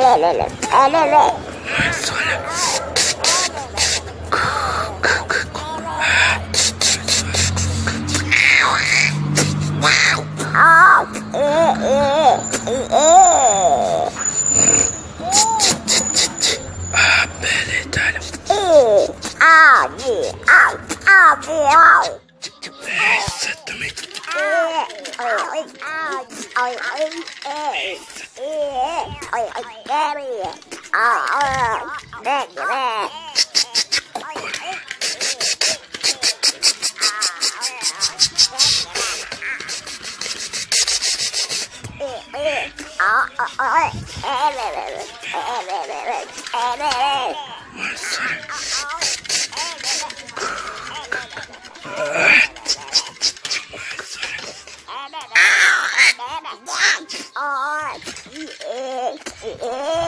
la la la la la Coco.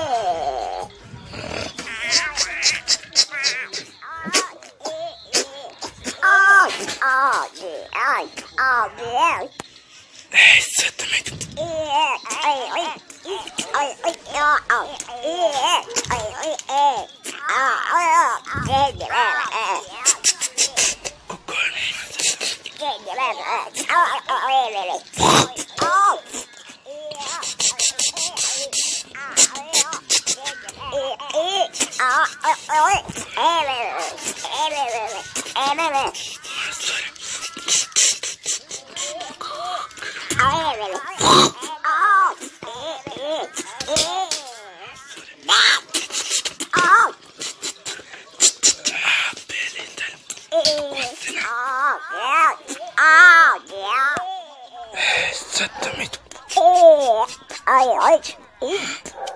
ちょっと見て。ええ、あいあい。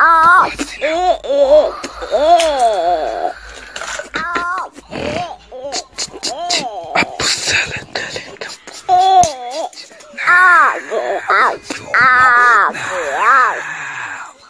Ah!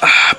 Ah,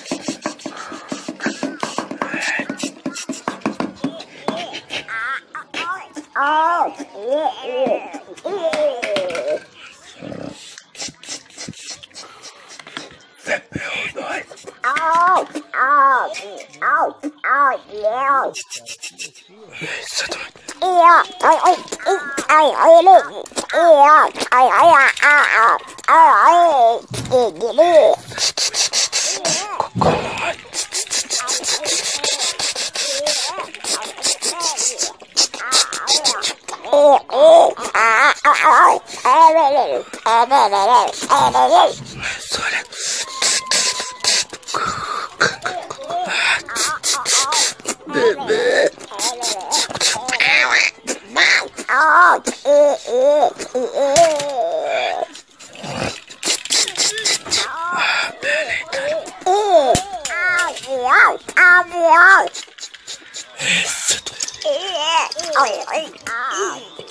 Oh, yeah, yeah, yeah. Oh, oh, oh, oh, yeah. Yeah, I, I, I, I, yeah, I, I, I, I, I, I, I, I, I, Söyle. Bebe. Böyle.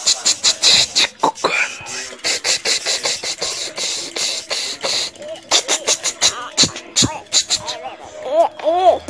Out,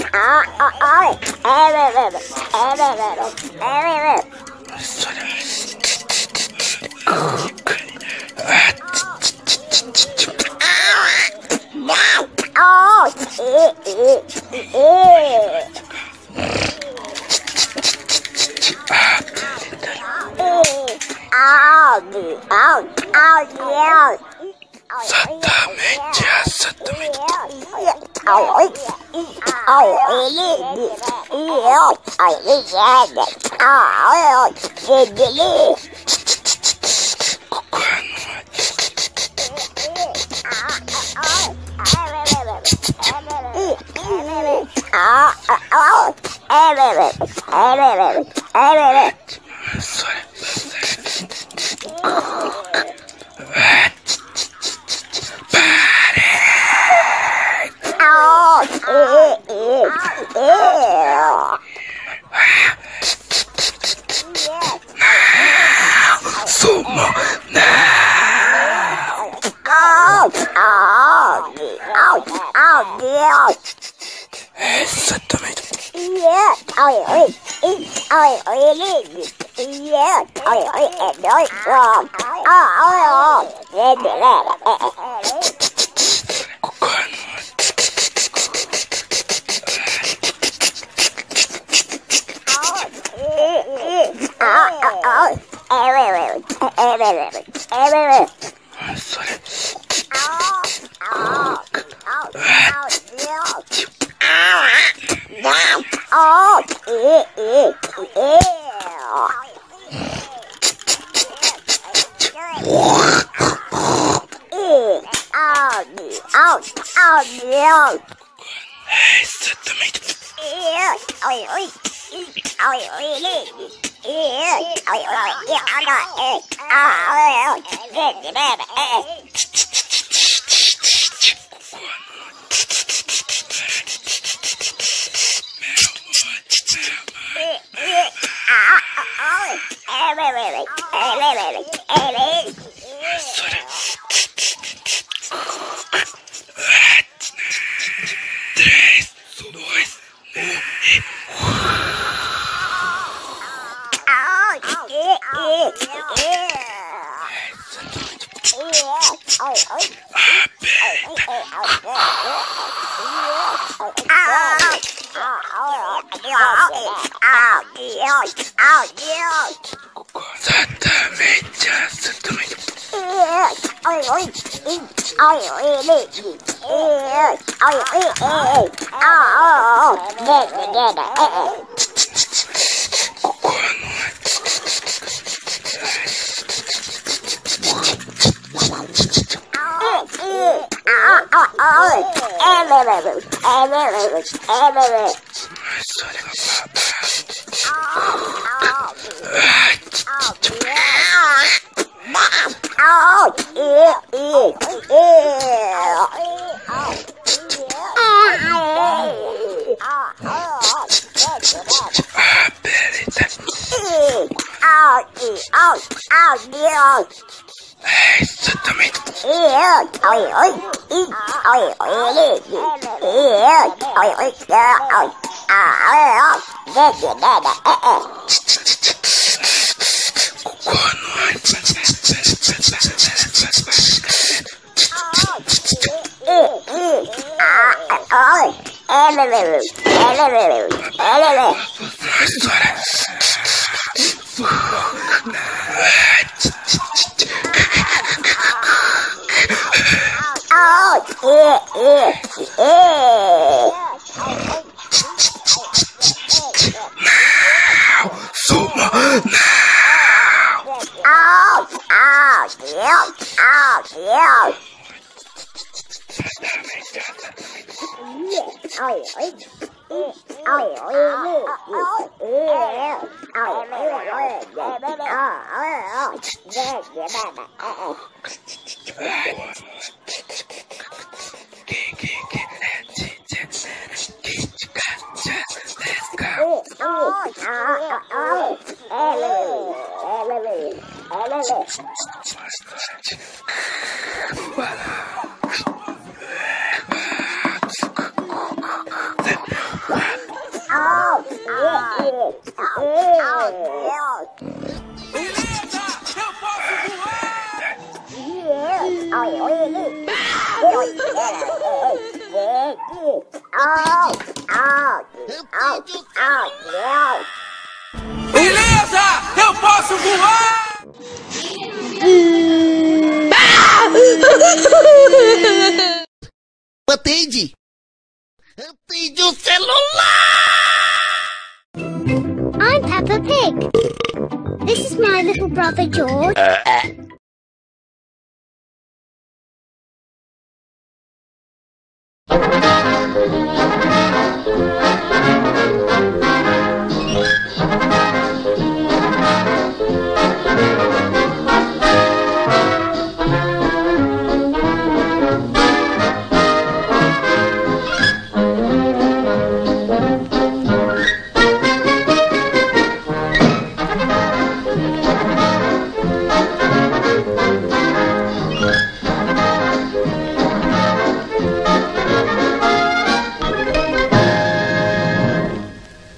out, out, out. Satmayacağım, satmayacağım. Sevgili Evet, evet, evet. Evet. ここは Hey, it's the tomato. Hey, wait, wait, wait. Hey, wait, wait, wait. Hey, wait. Exatamente, exatamente. Wow. Oh, oh, oh, oh, oh, Fuck. out! Yeah, yeah, yeah. Now, Zuma, now! Out, out, yeah, out, yeah. Oh, yeah. Voilà. Beleza, eu posso voar! Atende! Celular! I'm Peppa Pig. This is my little brother George.